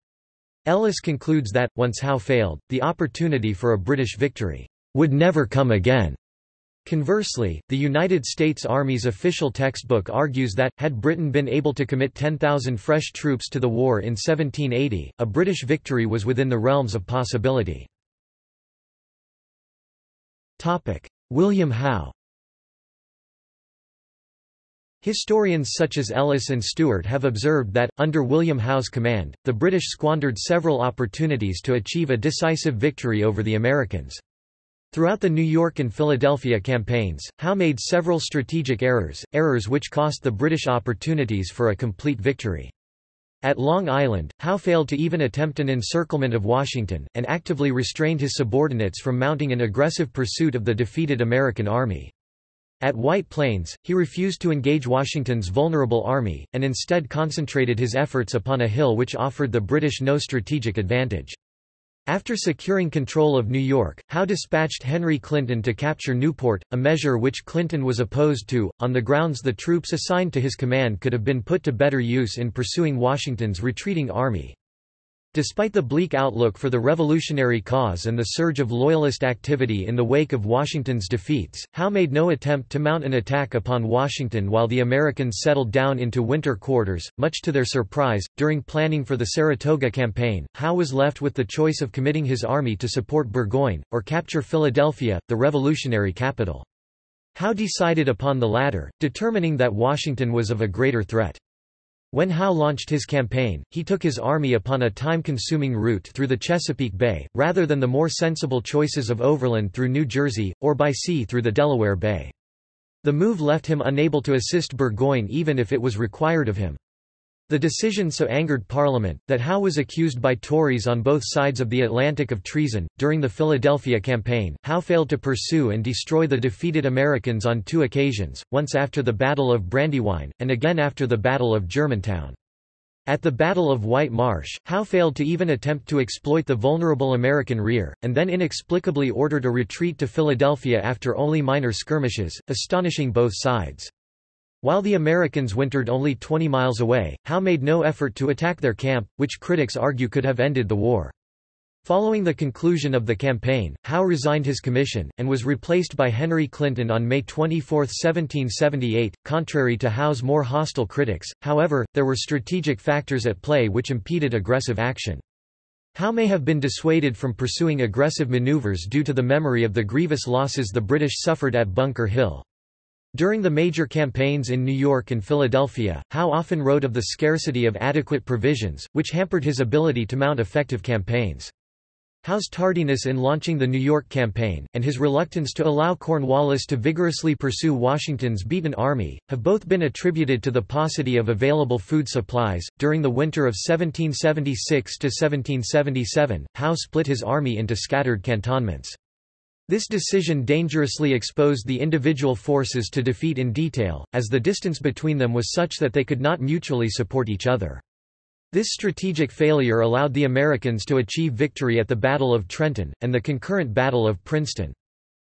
Speaker 1: Ellis concludes that, once Howe failed, the opportunity for a British victory would never come again. Conversely, the United States Army's official textbook argues that, had Britain been able to commit 10,000 fresh troops to the war in 1780, a British victory was within the realms of possibility. William Howe Historians such as Ellis and Stewart have observed that, under William Howe's command, the British squandered several opportunities to achieve a decisive victory over the Americans. Throughout the New York and Philadelphia campaigns, Howe made several strategic errors, errors which cost the British opportunities for a complete victory. At Long Island, Howe failed to even attempt an encirclement of Washington, and actively restrained his subordinates from mounting an aggressive pursuit of the defeated American army. At White Plains, he refused to engage Washington's vulnerable army, and instead concentrated his efforts upon a hill which offered the British no strategic advantage. After securing control of New York, Howe dispatched Henry Clinton to capture Newport, a measure which Clinton was opposed to, on the grounds the troops assigned to his command could have been put to better use in pursuing Washington's retreating army. Despite the bleak outlook for the revolutionary cause and the surge of Loyalist activity in the wake of Washington's defeats, Howe made no attempt to mount an attack upon Washington while the Americans settled down into winter quarters. Much to their surprise, during planning for the Saratoga campaign, Howe was left with the choice of committing his army to support Burgoyne, or capture Philadelphia, the revolutionary capital. Howe decided upon the latter, determining that Washington was of a greater threat. When Howe launched his campaign, he took his army upon a time-consuming route through the Chesapeake Bay, rather than the more sensible choices of overland through New Jersey, or by sea through the Delaware Bay. The move left him unable to assist Burgoyne even if it was required of him. The decision so angered Parliament, that Howe was accused by Tories on both sides of the Atlantic of treason. During the Philadelphia campaign, Howe failed to pursue and destroy the defeated Americans on two occasions, once after the Battle of Brandywine, and again after the Battle of Germantown. At the Battle of White Marsh, Howe failed to even attempt to exploit the vulnerable American rear, and then inexplicably ordered a retreat to Philadelphia after only minor skirmishes, astonishing both sides. While the Americans wintered only 20 miles away, Howe made no effort to attack their camp, which critics argue could have ended the war. Following the conclusion of the campaign, Howe resigned his commission, and was replaced by Henry Clinton on May 24, 1778. Contrary to Howe's more hostile critics, however, there were strategic factors at play which impeded aggressive action. Howe may have been dissuaded from pursuing aggressive maneuvers due to the memory of the grievous losses the British suffered at Bunker Hill. During the major campaigns in New York and Philadelphia, Howe often wrote of the scarcity of adequate provisions, which hampered his ability to mount effective campaigns. Howe's tardiness in launching the New York campaign, and his reluctance to allow Cornwallis to vigorously pursue Washington's beaten army, have both been attributed to the paucity of available food supplies. During the winter of 1776 to 1777, Howe split his army into scattered cantonments. This decision dangerously exposed the individual forces to defeat in detail, as the distance between them was such that they could not mutually support each other. This strategic failure allowed the Americans to achieve victory at the Battle of Trenton, and the concurrent Battle of Princeton.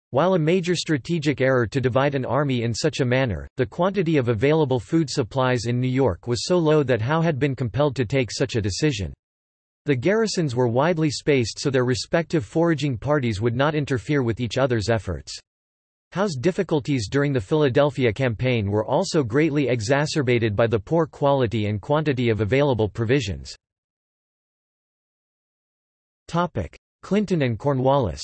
Speaker 1: While a major strategic error to divide an army in such a manner, the quantity of available food supplies in New York was so low that Howe had been compelled to take such a decision. The garrisons were widely spaced so their respective foraging parties would not interfere with each other's efforts. Howe's difficulties during the Philadelphia campaign were also greatly exacerbated by the poor quality and quantity of available provisions. Clinton and Cornwallis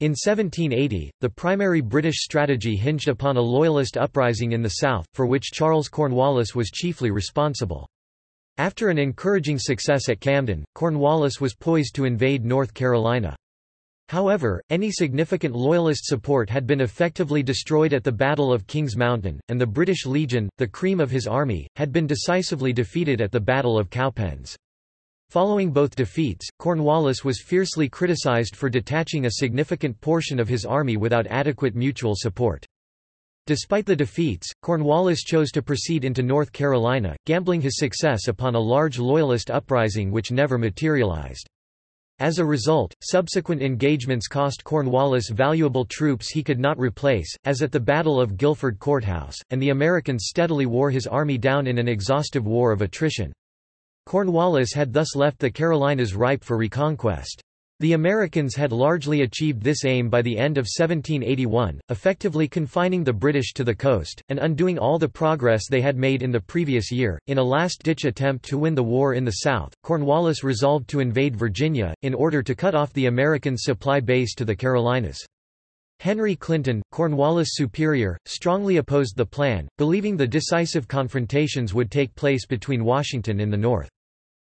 Speaker 1: In 1780, the primary British strategy hinged upon a Loyalist uprising in the South, for which Charles Cornwallis was chiefly responsible. After an encouraging success at Camden, Cornwallis was poised to invade North Carolina. However, any significant Loyalist support had been effectively destroyed at the Battle of Kings Mountain, and the British Legion, the cream of his army, had been decisively defeated at the Battle of Cowpens. Following both defeats, Cornwallis was fiercely criticised for detaching a significant portion of his army without adequate mutual support. Despite the defeats, Cornwallis chose to proceed into North Carolina, gambling his success upon a large Loyalist uprising which never materialized. As a result, subsequent engagements cost Cornwallis valuable troops he could not replace, as at the Battle of Guilford Courthouse, and the Americans steadily wore his army down in an exhaustive war of attrition. Cornwallis had thus left the Carolinas ripe for reconquest. The Americans had largely achieved this aim by the end of 1781, effectively confining the British to the coast, and undoing all the progress they had made in the previous year. In a last-ditch attempt to win the war in the South, Cornwallis resolved to invade Virginia, in order to cut off the American supply base to the Carolinas. Henry Clinton, Cornwallis' superior, strongly opposed the plan, believing the decisive confrontations would take place between Washington in the north.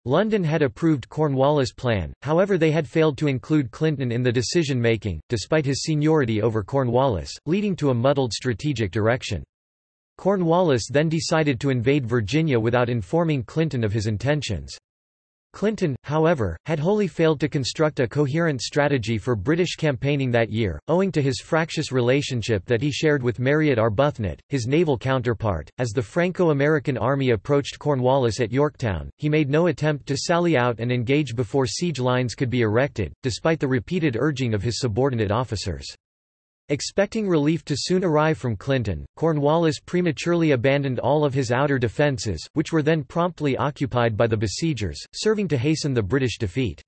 Speaker 1: London had approved Cornwallis' plan, however they had failed to include Clinton in the decision-making, despite his seniority over Cornwallis, leading to a muddled strategic direction. Cornwallis then decided to invade Virginia without informing Clinton of his intentions. Clinton, however, had wholly failed to construct a coherent strategy for British campaigning that year, owing to his fractious relationship that he shared with Marriott Arbuthnot, his naval counterpart. As the Franco-American army approached Cornwallis at Yorktown, he made no attempt to sally out and engage before siege lines could be erected, despite the repeated urging of his subordinate officers. Expecting relief to soon arrive from Clinton, Cornwallis prematurely abandoned all of his outer defences, which were then promptly occupied by the besiegers, serving to hasten the British defeat.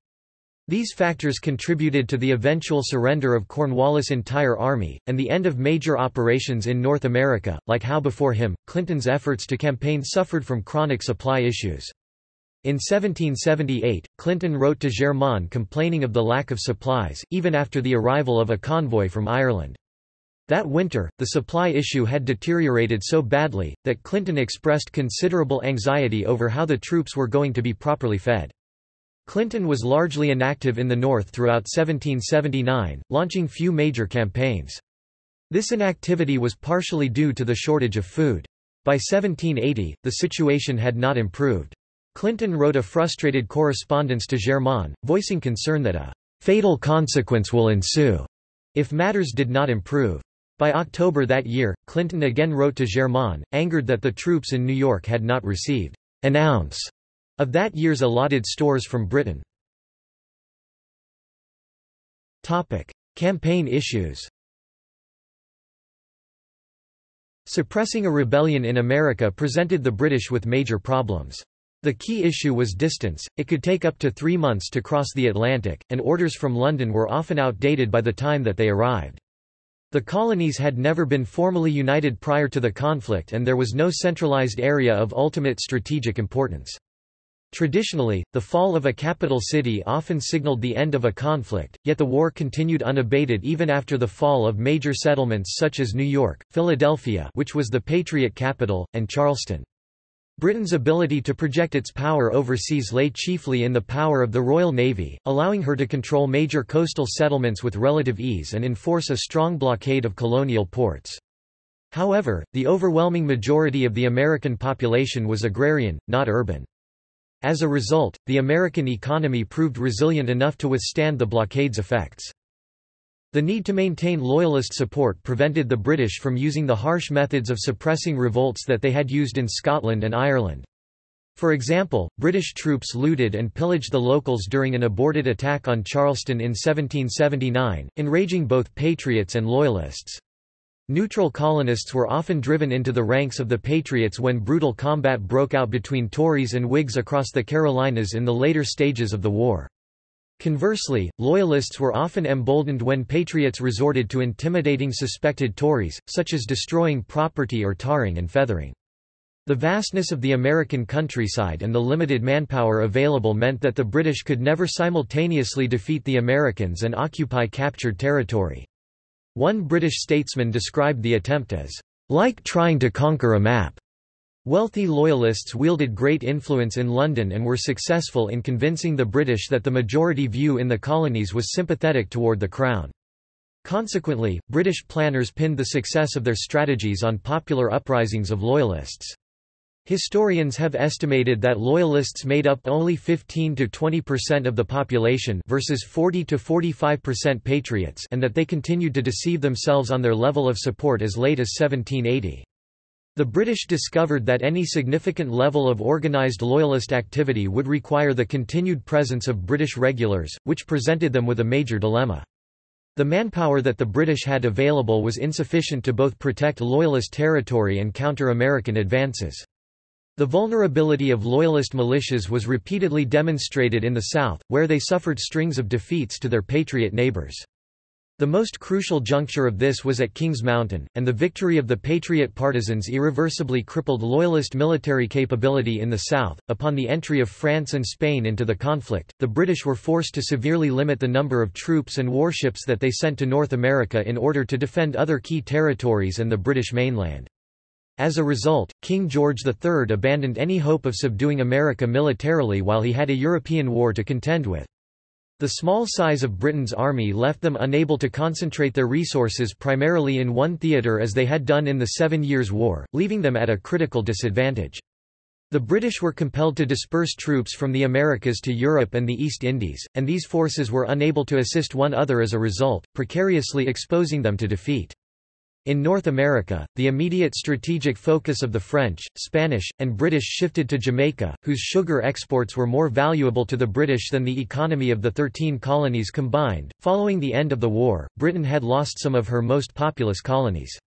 Speaker 1: These factors contributed to the eventual surrender of Cornwallis' entire army, and the end of major operations in North America. Like Howe before him, Clinton's efforts to campaign suffered from chronic supply issues. In 1778, Clinton wrote to Germain complaining of the lack of supplies, even after the arrival of a convoy from Ireland. That winter, the supply issue had deteriorated so badly, that Clinton expressed considerable anxiety over how the troops were going to be properly fed. Clinton was largely inactive in the North throughout 1779, launching few major campaigns. This inactivity was partially due to the shortage of food. By 1780, the situation had not improved. Clinton wrote a frustrated correspondence to Germain, voicing concern that a fatal consequence will ensue if matters did not improve. By October that year, Clinton again wrote to Germain, angered that the troops in New York had not received an ounce of that year's allotted stores from Britain. Topic. Campaign issues Suppressing a rebellion in America presented the British with major problems. The key issue was distance, it could take up to three months to cross the Atlantic, and orders from London were often outdated by the time that they arrived. The colonies had never been formally united prior to the conflict and there was no centralized area of ultimate strategic importance. Traditionally, the fall of a capital city often signaled the end of a conflict, yet the war continued unabated even after the fall of major settlements such as New York, Philadelphia which was the Patriot capital, and Charleston. Britain's ability to project its power overseas lay chiefly in the power of the Royal Navy, allowing her to control major coastal settlements with relative ease and enforce a strong blockade of colonial ports. However, the overwhelming majority of the American population was agrarian, not urban. As a result, the American economy proved resilient enough to withstand the blockade's effects. The need to maintain Loyalist support prevented the British from using the harsh methods of suppressing revolts that they had used in Scotland and Ireland. For example, British troops looted and pillaged the locals during an aborted attack on Charleston in 1779, enraging both Patriots and Loyalists. Neutral colonists were often driven into the ranks of the Patriots when brutal combat broke out between Tories and Whigs across the Carolinas in the later stages of the war. Conversely, Loyalists were often emboldened when Patriots resorted to intimidating suspected Tories, such as destroying property or tarring and feathering. The vastness of the American countryside and the limited manpower available meant that the British could never simultaneously defeat the Americans and occupy captured territory. One British statesman described the attempt as, "...like trying to conquer a map." Wealthy Loyalists wielded great influence in London and were successful in convincing the British that the majority view in the colonies was sympathetic toward the Crown. Consequently, British planners pinned the success of their strategies on popular uprisings of Loyalists. Historians have estimated that Loyalists made up only 15 to 20% of the population versus 40–45% Patriots and that they continued to deceive themselves on their level of support as late as 1780. The British discovered that any significant level of organised loyalist activity would require the continued presence of British regulars, which presented them with a major dilemma. The manpower that the British had available was insufficient to both protect loyalist territory and counter American advances. The vulnerability of loyalist militias was repeatedly demonstrated in the South, where they suffered strings of defeats to their patriot neighbours. The most crucial juncture of this was at Kings Mountain, and the victory of the Patriot partisans irreversibly crippled Loyalist military capability in the South. Upon the entry of France and Spain into the conflict, the British were forced to severely limit the number of troops and warships that they sent to North America in order to defend other key territories and the British mainland. As a result, King George III abandoned any hope of subduing America militarily while he had a European war to contend with. The small size of Britain's army left them unable to concentrate their resources primarily in one theatre as they had done in the Seven Years' War, leaving them at a critical disadvantage. The British were compelled to disperse troops from the Americas to Europe and the East Indies, and these forces were unable to assist one other as a result, precariously exposing them to defeat. In North America, the immediate strategic focus of the French, Spanish, and British shifted to Jamaica, whose sugar exports were more valuable to the British than the economy of the Thirteen Colonies combined. Following the end of the war, Britain had lost some of her most populous colonies.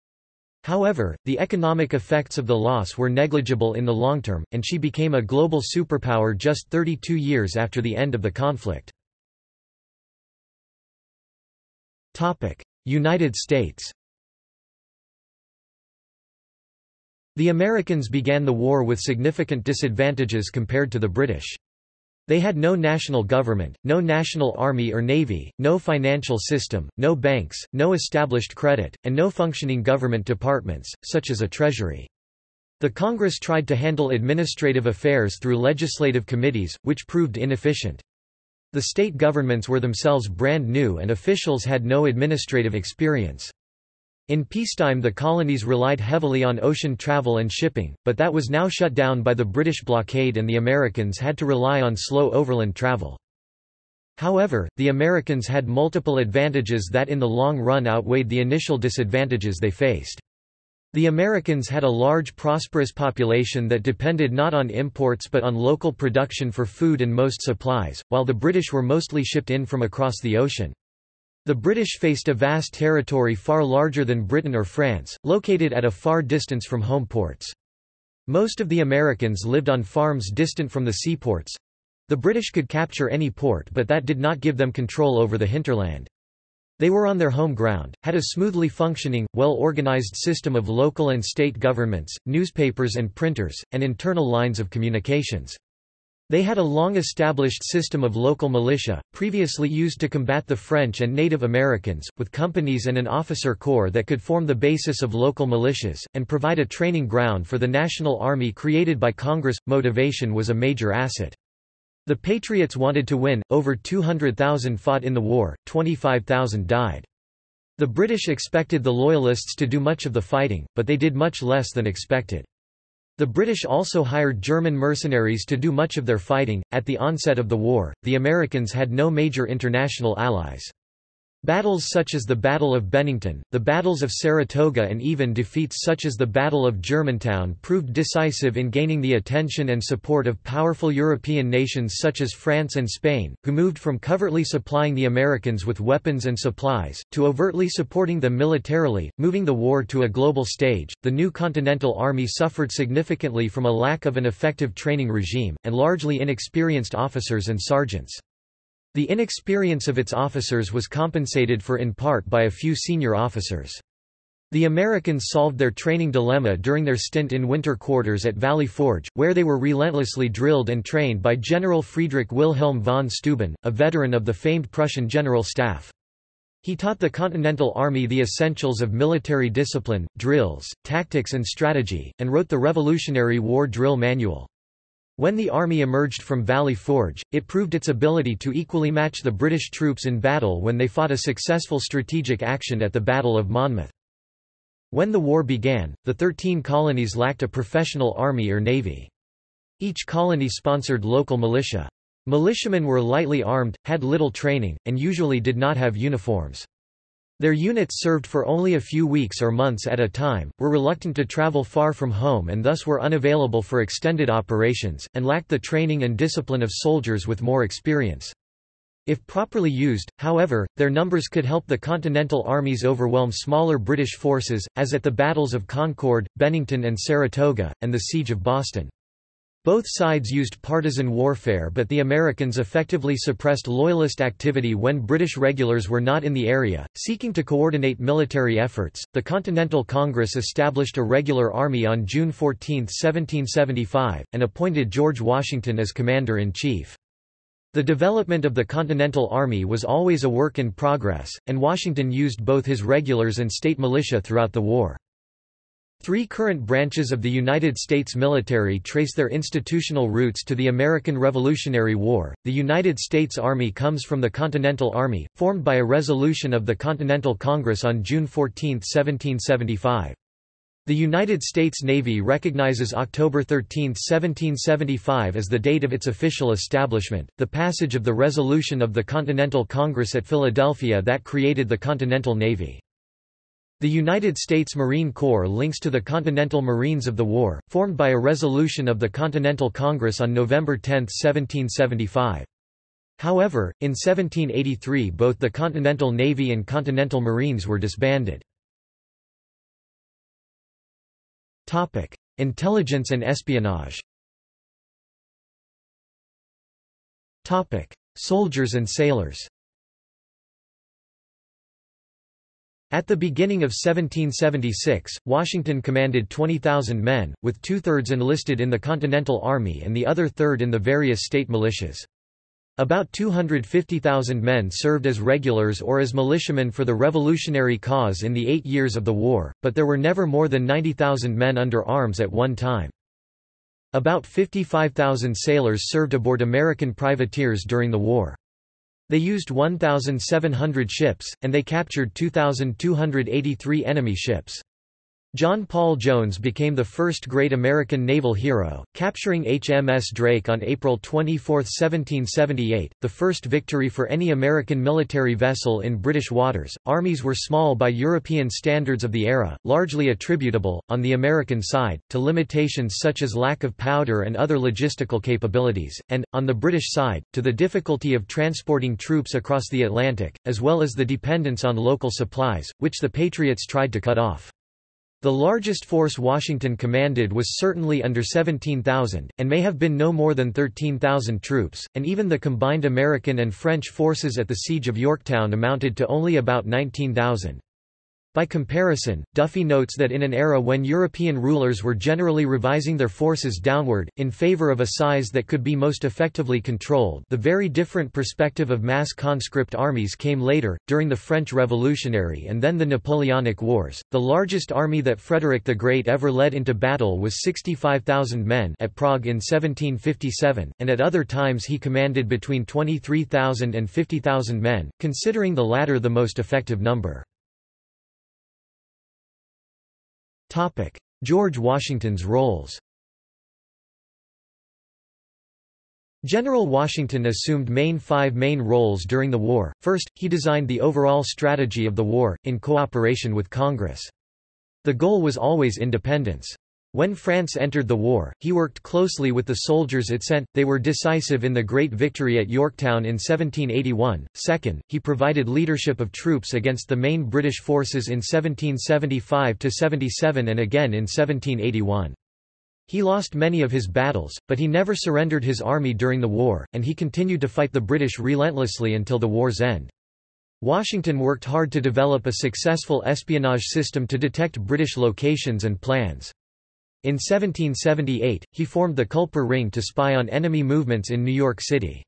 Speaker 1: However, the economic effects of the loss were negligible in the long term, and she became a global superpower just 32 years after the end of the conflict. United States The Americans began the war with significant disadvantages compared to the British. They had no national government, no national army or navy, no financial system, no banks, no established credit, and no functioning government departments, such as a treasury. The Congress tried to handle administrative affairs through legislative committees, which proved inefficient. The state governments were themselves brand new and officials had no administrative experience. In peacetime the colonies relied heavily on ocean travel and shipping, but that was now shut down by the British blockade and the Americans had to rely on slow overland travel. However, the Americans had multiple advantages that in the long run outweighed the initial disadvantages they faced. The Americans had a large prosperous population that depended not on imports but on local production for food and most supplies, while the British were mostly shipped in from across the ocean. The British faced a vast territory far larger than Britain or France, located at a far distance from home ports. Most of the Americans lived on farms distant from the seaports. The British could capture any port but that did not give them control over the hinterland. They were on their home ground, had a smoothly functioning, well-organized system of local and state governments, newspapers and printers, and internal lines of communications. They had a long-established system of local militia, previously used to combat the French and Native Americans, with companies and an officer corps that could form the basis of local militias, and provide a training ground for the National Army created by Congress. Motivation was a major asset. The Patriots wanted to win, over 200,000 fought in the war, 25,000 died. The British expected the Loyalists to do much of the fighting, but they did much less than expected. The British also hired German mercenaries to do much of their fighting. At the onset of the war, the Americans had no major international allies. Battles such as the Battle of Bennington, the battles of Saratoga and even defeats such as the Battle of Germantown proved decisive in gaining the attention and support of powerful European nations such as France and Spain, who moved from covertly supplying the Americans with weapons and supplies, to overtly supporting them militarily, moving the war to a global stage. The new Continental Army suffered significantly from a lack of an effective training regime, and largely inexperienced officers and sergeants. The inexperience of its officers was compensated for in part by a few senior officers. The Americans solved their training dilemma during their stint in winter quarters at Valley Forge, where they were relentlessly drilled and trained by General Friedrich Wilhelm von Steuben, a veteran of the famed Prussian General Staff. He taught the Continental Army the essentials of military discipline, drills, tactics and strategy, and wrote the Revolutionary War Drill Manual. When the army emerged from Valley Forge, it proved its ability to equally match the British troops in battle when they fought a successful strategic action at the Battle of Monmouth. When the war began, the thirteen colonies lacked a professional army or navy. Each colony sponsored local militia. Militiamen were lightly armed, had little training, and usually did not have uniforms. Their units served for only a few weeks or months at a time, were reluctant to travel far from home and thus were unavailable for extended operations, and lacked the training and discipline of soldiers with more experience. If properly used, however, their numbers could help the Continental armies overwhelm smaller British forces, as at the battles of Concord, Bennington and Saratoga, and the Siege of Boston. Both sides used partisan warfare but the Americans effectively suppressed Loyalist activity when British regulars were not in the area. Seeking to coordinate military efforts, the Continental Congress established a regular army on June 14, 1775, and appointed George Washington as commander-in-chief. The development of the Continental Army was always a work in progress, and Washington used both his regulars and state militia throughout the war. Three current branches of the United States military trace their institutional roots to the American Revolutionary War. The United States Army comes from the Continental Army, formed by a resolution of the Continental Congress on June 14, 1775. The United States Navy recognizes October 13, 1775 as the date of its official establishment, the passage of the resolution of the Continental Congress at Philadelphia that created the Continental Navy. The United States Marine Corps links to the Continental Marines of the War, formed by a resolution of the Continental Congress on November 10, 1775. However, in 1783 both the Continental Navy and Continental Marines were disbanded. Intelligence and espionage Soldiers and sailors At the beginning of 1776, Washington commanded 20,000 men, with two-thirds enlisted in the Continental Army and the other third in the various state militias. About 250,000 men served as regulars or as militiamen for the revolutionary cause in the eight years of the war, but there were never more than 90,000 men under arms at one time. About 55,000 sailors served aboard American privateers during the war. They used 1,700 ships, and they captured 2,283 enemy ships. John Paul Jones became the first great American naval hero, capturing HMS Drake on April 24, 1778, the first victory for any American military vessel in British waters. Armies were small by European standards of the era, largely attributable, on the American side, to limitations such as lack of powder and other logistical capabilities, and, on the British side, to the difficulty of transporting troops across the Atlantic, as well as the dependence on local supplies, which the Patriots tried to cut off. The largest force Washington commanded was certainly under 17,000, and may have been no more than 13,000 troops, and even the combined American and French forces at the Siege of Yorktown amounted to only about 19,000. By comparison, Duffy notes that in an era when European rulers were generally revising their forces downward, in favor of a size that could be most effectively controlled the very different perspective of mass conscript armies came later, during the French Revolutionary and then the Napoleonic Wars. The largest army that Frederick the Great ever led into battle was 65,000 men at Prague in 1757, and at other times he commanded between 23,000 and 50,000 men, considering the latter the most effective number. George Washington's roles General Washington assumed main five main roles during the war. First, he designed the overall strategy of the war, in cooperation with Congress. The goal was always independence. When France entered the war, he worked closely with the soldiers it sent, they were decisive in the Great Victory at Yorktown in 1781. Second, he provided leadership of troops against the main British forces in 1775–77 and again in 1781. He lost many of his battles, but he never surrendered his army during the war, and he continued to fight the British relentlessly until the war's end. Washington worked hard to develop a successful espionage system to detect British locations and plans. In 1778, he formed the Culper Ring to spy on enemy movements in New York City.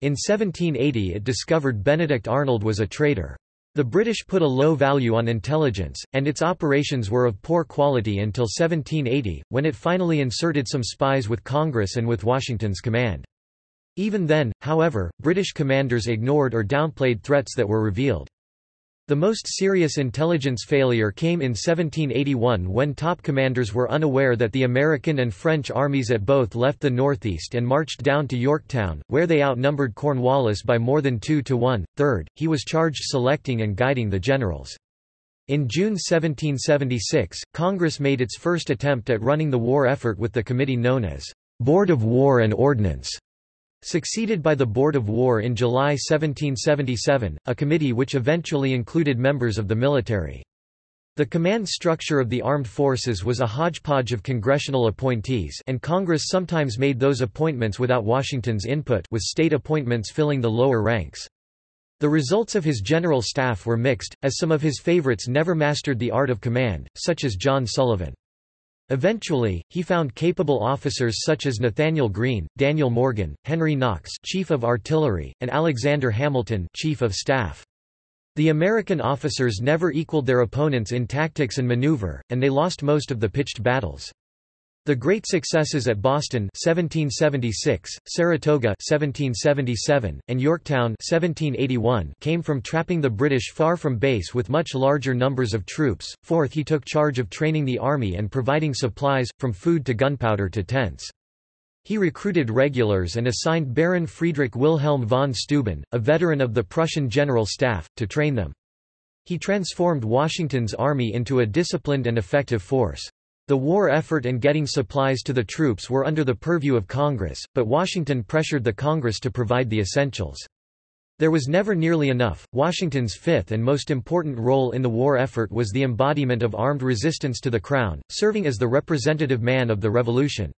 Speaker 1: In 1780 it discovered Benedict Arnold was a traitor. The British put a low value on intelligence, and its operations were of poor quality until 1780, when it finally inserted some spies with Congress and with Washington's command. Even then, however, British commanders ignored or downplayed threats that were revealed. The most serious intelligence failure came in 1781 when top commanders were unaware that the American and French armies at both left the northeast and marched down to Yorktown, where they outnumbered Cornwallis by more than two to one. Third, he was charged selecting and guiding the generals. In June 1776, Congress made its first attempt at running the war effort with the committee known as Board of War and Ordnance succeeded by the Board of War in July 1777, a committee which eventually included members of the military. The command structure of the armed forces was a hodgepodge of congressional appointees and Congress sometimes made those appointments without Washington's input with state appointments filling the lower ranks. The results of his general staff were mixed, as some of his favorites never mastered the art of command, such as John Sullivan. Eventually, he found capable officers such as Nathanael Greene, Daniel Morgan, Henry Knox Chief of Artillery, and Alexander Hamilton Chief of Staff. The American officers never equaled their opponents in tactics and maneuver, and they lost most of the pitched battles. The great successes at Boston 1776, Saratoga 1777, and Yorktown 1781 came from trapping the British far from base with much larger numbers of troops. Fourth he took charge of training the army and providing supplies, from food to gunpowder to tents. He recruited regulars and assigned Baron Friedrich Wilhelm von Steuben, a veteran of the Prussian General Staff, to train them. He transformed Washington's army into a disciplined and effective force. The war effort and getting supplies to the troops were under the purview of Congress, but Washington pressured the Congress to provide the essentials. There was never nearly enough. Washington's fifth and most important role in the war effort was the embodiment of armed resistance to the Crown, serving as the representative man of the Revolution.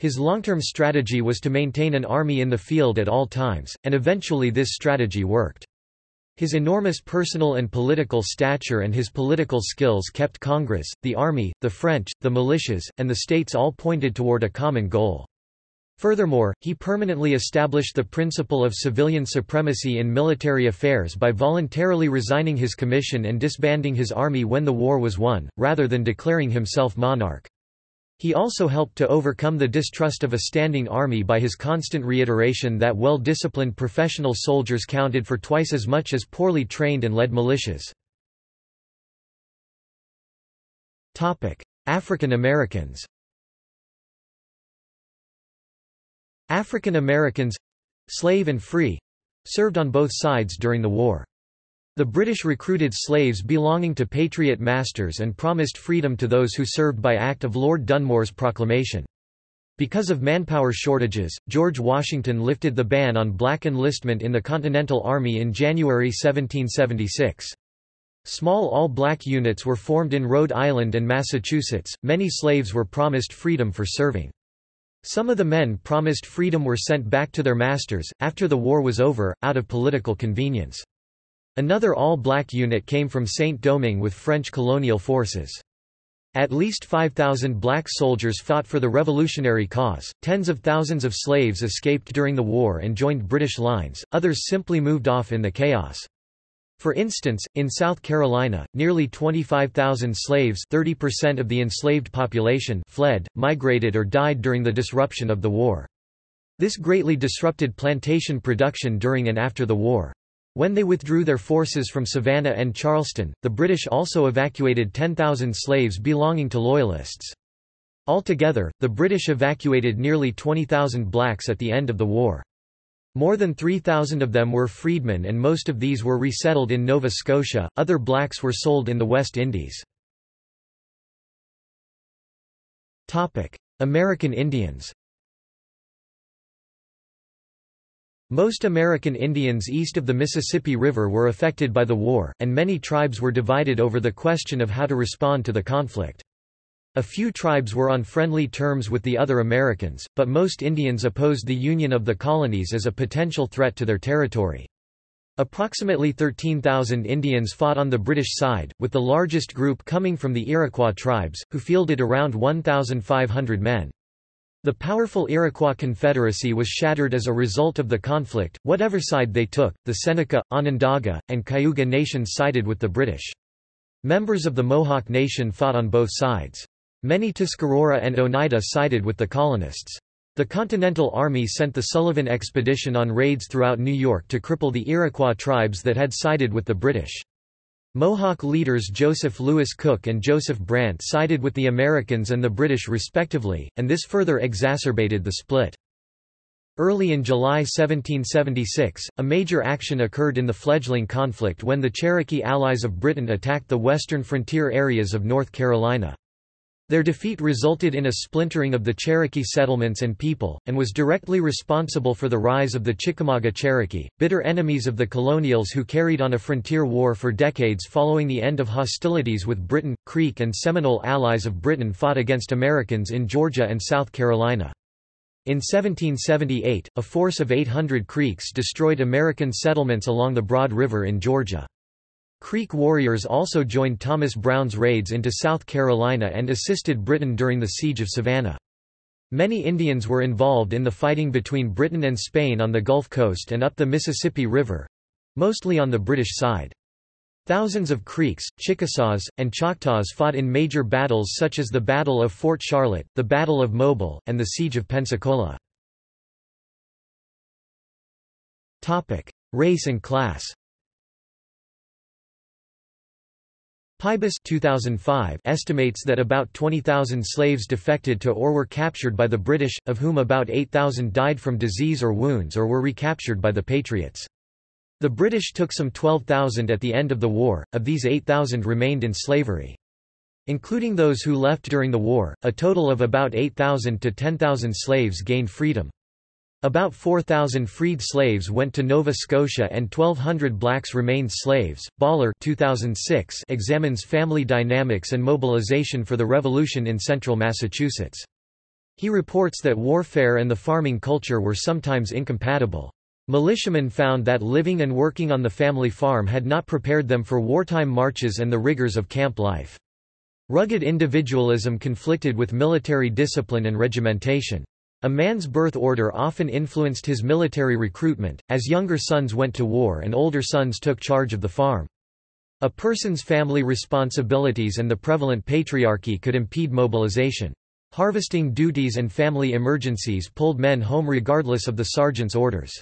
Speaker 1: His long-term strategy was to maintain an army in the field at all times, and eventually this strategy worked. His enormous personal and political stature and his political skills kept Congress, the army, the French, the militias, and the states all pointed toward a common goal. Furthermore, he permanently established the principle of civilian supremacy in military affairs by voluntarily resigning his commission and disbanding his army when the war was won, rather than declaring himself monarch. He also helped to overcome the distrust of a standing army by his constant reiteration that well-disciplined professional soldiers counted for twice as much as poorly trained and led militias. African Americans African Americans—slave and free—served on both sides during the war. The British recruited slaves belonging to Patriot masters and promised freedom to those who served by act of Lord Dunmore's proclamation. Because of manpower shortages, George Washington lifted the ban on black enlistment in the Continental Army in January 1776. Small all-black units were formed in Rhode Island and Massachusetts. Many slaves were promised freedom for serving. Some of the men promised freedom were sent back to their masters, after the war was over, out of political convenience. Another all-black unit came from Saint-Domingue with French colonial forces. At least 5,000 black soldiers fought for the revolutionary cause, tens of thousands of slaves escaped during the war and joined British lines, others simply moved off in the chaos. For instance, in South Carolina, nearly 25,000 slaves 30% of the enslaved population fled, migrated or died during the disruption of the war. This greatly disrupted plantation production during and after the war. When they withdrew their forces from Savannah and Charleston, the British also evacuated 10,000 slaves belonging to Loyalists. Altogether, the British evacuated nearly 20,000 blacks at the end of the war. More than 3,000 of them were freedmen and most of these were resettled in Nova Scotia, other blacks were sold in the West Indies. American Indians Most American Indians east of the Mississippi River were affected by the war, and many tribes were divided over the question of how to respond to the conflict. A few tribes were on friendly terms with the other Americans, but most Indians opposed the union of the colonies as a potential threat to their territory. Approximately 13,000 Indians fought on the British side, with the largest group coming from the Iroquois tribes, who fielded around 1,500 men. The powerful Iroquois Confederacy was shattered as a result of the conflict, whatever side they took, the Seneca, Onondaga, and Cayuga nations sided with the British. Members of the Mohawk Nation fought on both sides. Many Tuscarora and Oneida sided with the colonists. The Continental Army sent the Sullivan Expedition on raids throughout New York to cripple the Iroquois tribes that had sided with the British. Mohawk leaders Joseph Louis Cook and Joseph Brant sided with the Americans and the British respectively, and this further exacerbated the split. Early in July 1776, a major action occurred in the fledgling conflict when the Cherokee allies of Britain attacked the western frontier areas of North Carolina. Their defeat resulted in a splintering of the Cherokee settlements and people, and was directly responsible for the rise of the Chickamauga Cherokee, bitter enemies of the colonials who carried on a frontier war for decades following the end of hostilities with Britain. Creek and Seminole allies of Britain fought against Americans in Georgia and South Carolina. In 1778, a force of 800 Creeks destroyed American settlements along the Broad River in Georgia. Creek warriors also joined Thomas Brown's raids into South Carolina and assisted Britain during the Siege of Savannah. Many Indians were involved in the fighting between Britain and Spain on the Gulf Coast and up the Mississippi River—mostly on the British side. Thousands of Creeks, Chickasaws, and Choctaws fought in major battles such as the Battle of Fort Charlotte, the Battle of Mobile, and the Siege of Pensacola. Race and class Pybus 2005 estimates that about 20,000 slaves defected to or were captured by the British, of whom about 8,000 died from disease or wounds or were recaptured by the Patriots. The British took some 12,000 at the end of the war, of these 8,000 remained in slavery. Including those who left during the war, a total of about 8,000 to 10,000 slaves gained freedom. About 4,000 freed slaves went to Nova Scotia and 1,200 blacks remained slaves. Baller 2006 examines family dynamics and mobilization for the Revolution in central Massachusetts. He reports that warfare and the farming culture were sometimes incompatible. Militiamen found that living and working on the family farm had not prepared them for wartime marches and the rigors of camp life. Rugged individualism conflicted with military discipline and regimentation. A man's birth order often influenced his military recruitment, as younger sons went to war and older sons took charge of the farm. A person's family responsibilities and the prevalent patriarchy could impede mobilization. Harvesting duties and family emergencies pulled men home regardless of the sergeant's orders.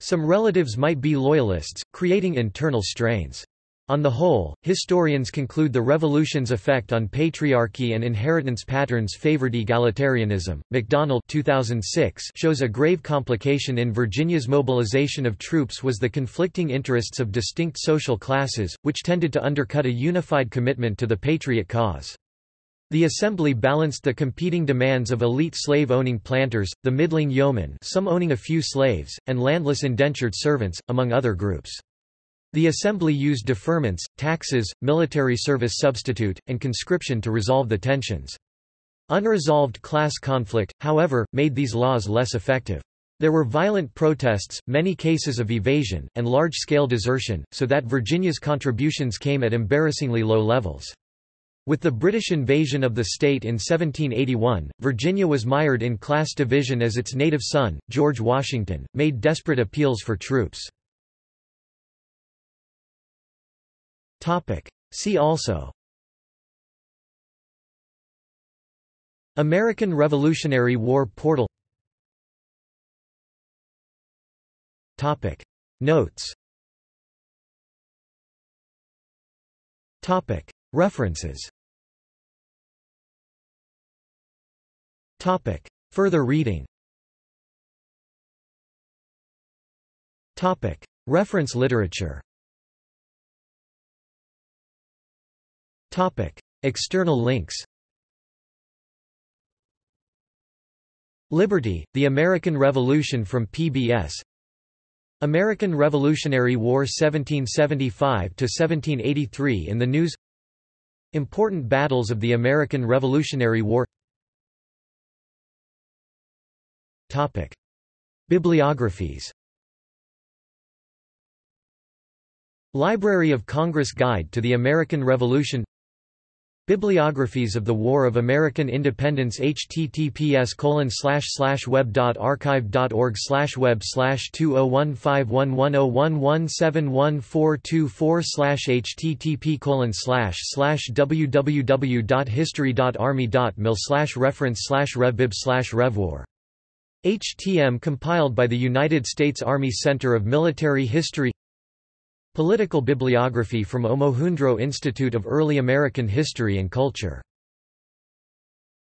Speaker 1: Some relatives might be loyalists, creating internal strains. On the whole, historians conclude the revolution's effect on patriarchy and inheritance patterns favored egalitarianism. McDonnell 2006 shows a grave complication in Virginia's mobilization of troops was the conflicting interests of distinct social classes, which tended to undercut a unified commitment to the patriot cause. The assembly balanced the competing demands of elite slave-owning planters, the middling yeomen some owning a few slaves, and landless indentured servants, among other groups. The assembly used deferments, taxes, military service substitute, and conscription to resolve the tensions. Unresolved class conflict, however, made these laws less effective. There were violent protests, many cases of evasion, and large-scale desertion, so that Virginia's contributions came at embarrassingly low levels. With the British invasion of the state in 1781, Virginia was mired in class division as its native son, George Washington, made desperate appeals for troops. See also. American Revolutionary War portal. Topic. Notes. Topic. References. Topic. Further reading. Topic. Reference literature External links Liberty, The American Revolution from PBS American Revolutionary War 1775–1783 in the news. Important battles of the American Revolutionary War. Topic. Bibliographies. Library of Congress Guide to the American Revolution Bibliographies of the War of American Independence https web.archive.org web 20151101171424 http www.history.army.mil reference revbib revwar HTM compiled by the United States Army Center of Military History Political bibliography from Omohundro Institute of Early American History and Culture